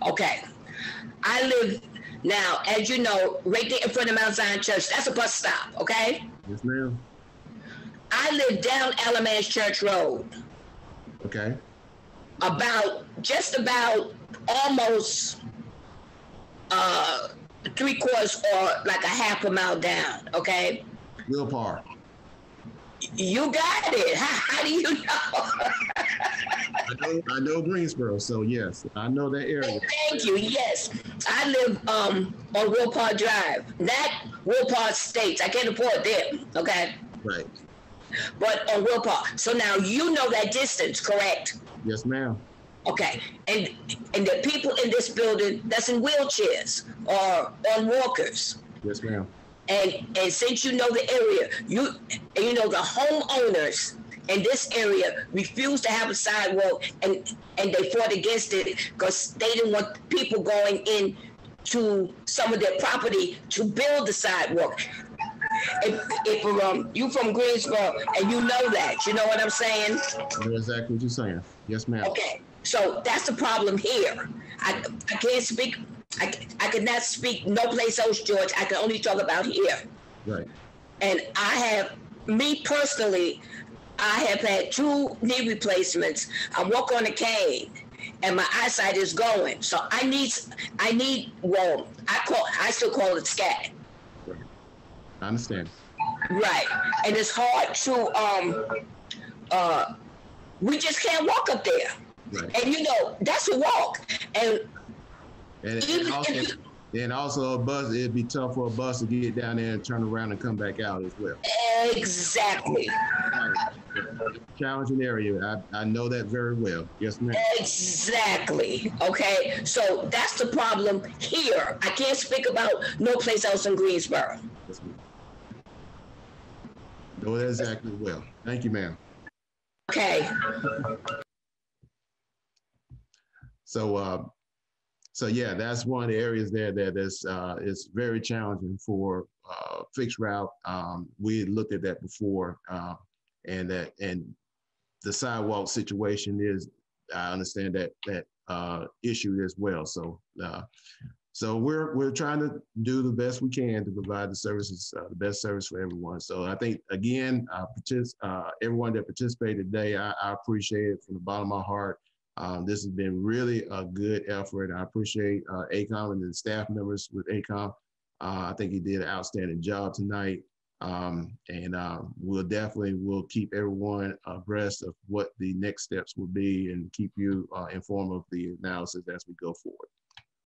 Okay. I live now, as you know, right there in front of Mount Zion Church. That's a bus stop, okay? Yes, ma'am. I live down Alamance Church Road, Okay. about just about almost uh three quarters or like a half a mile down, okay? Wilpar. You got it. How, how do you know? I know, I know Greensboro, so yes, I know that area. Thank you. Yes, I live um on Wilpar Drive, not Wilpar Estates. I can't afford them. Okay, Right. but on Wilpar. So now you know that distance, correct? Yes, ma'am. Okay, and and the people in this building that's in wheelchairs or on walkers. Yes, ma'am. And and since you know the area, you and you know the homeowners in this area refused to have a sidewalk, and and they fought against it because they didn't want people going in to some of their property to build the sidewalk. If, if um, you from Greensboro and you know that, you know what I'm saying? I know exactly what you're saying. Yes, ma'am. Okay, so that's the problem here. I, I can't speak, I, I cannot speak no place else, George. I can only talk about here. Right. And I have, me personally, I have had two knee replacements. I walk on a cane and my eyesight is going. So I need, I need, well, I call, I still call it scat. Right. I understand. Right. And it's hard to, um, uh, we just can't walk up there. Right. And you know, that's a walk. And And, and also, if and also a bus, it'd be tough for a bus to get down there and turn around and come back out as well. exactly, Challenging area. I, I know that very well. Yes, ma'am. exactly. Okay. So that's the problem here. I can't speak about no place else in Greensboro. Yes, ma'am. Know that exactly well. Thank you, ma'am. Okay. So, uh, so yeah, that's one of the areas there that is uh, is very challenging for uh, fixed route. Um, we looked at that before, uh, and that and the sidewalk situation is, I understand that that uh, issue as well. So, uh, so we're we're trying to do the best we can to provide the services, uh, the best service for everyone. So I think again, uh, partic- uh, everyone that participated today, I, I appreciate it from the bottom of my heart. Um, this has been really a good effort. I appreciate uh, AECOM and the staff members with AECOM. Uh, I think he did an outstanding job tonight. Um, and uh, we'll definitely will keep everyone abreast of what the next steps will be and keep you uh, informed of the analysis as we go forward.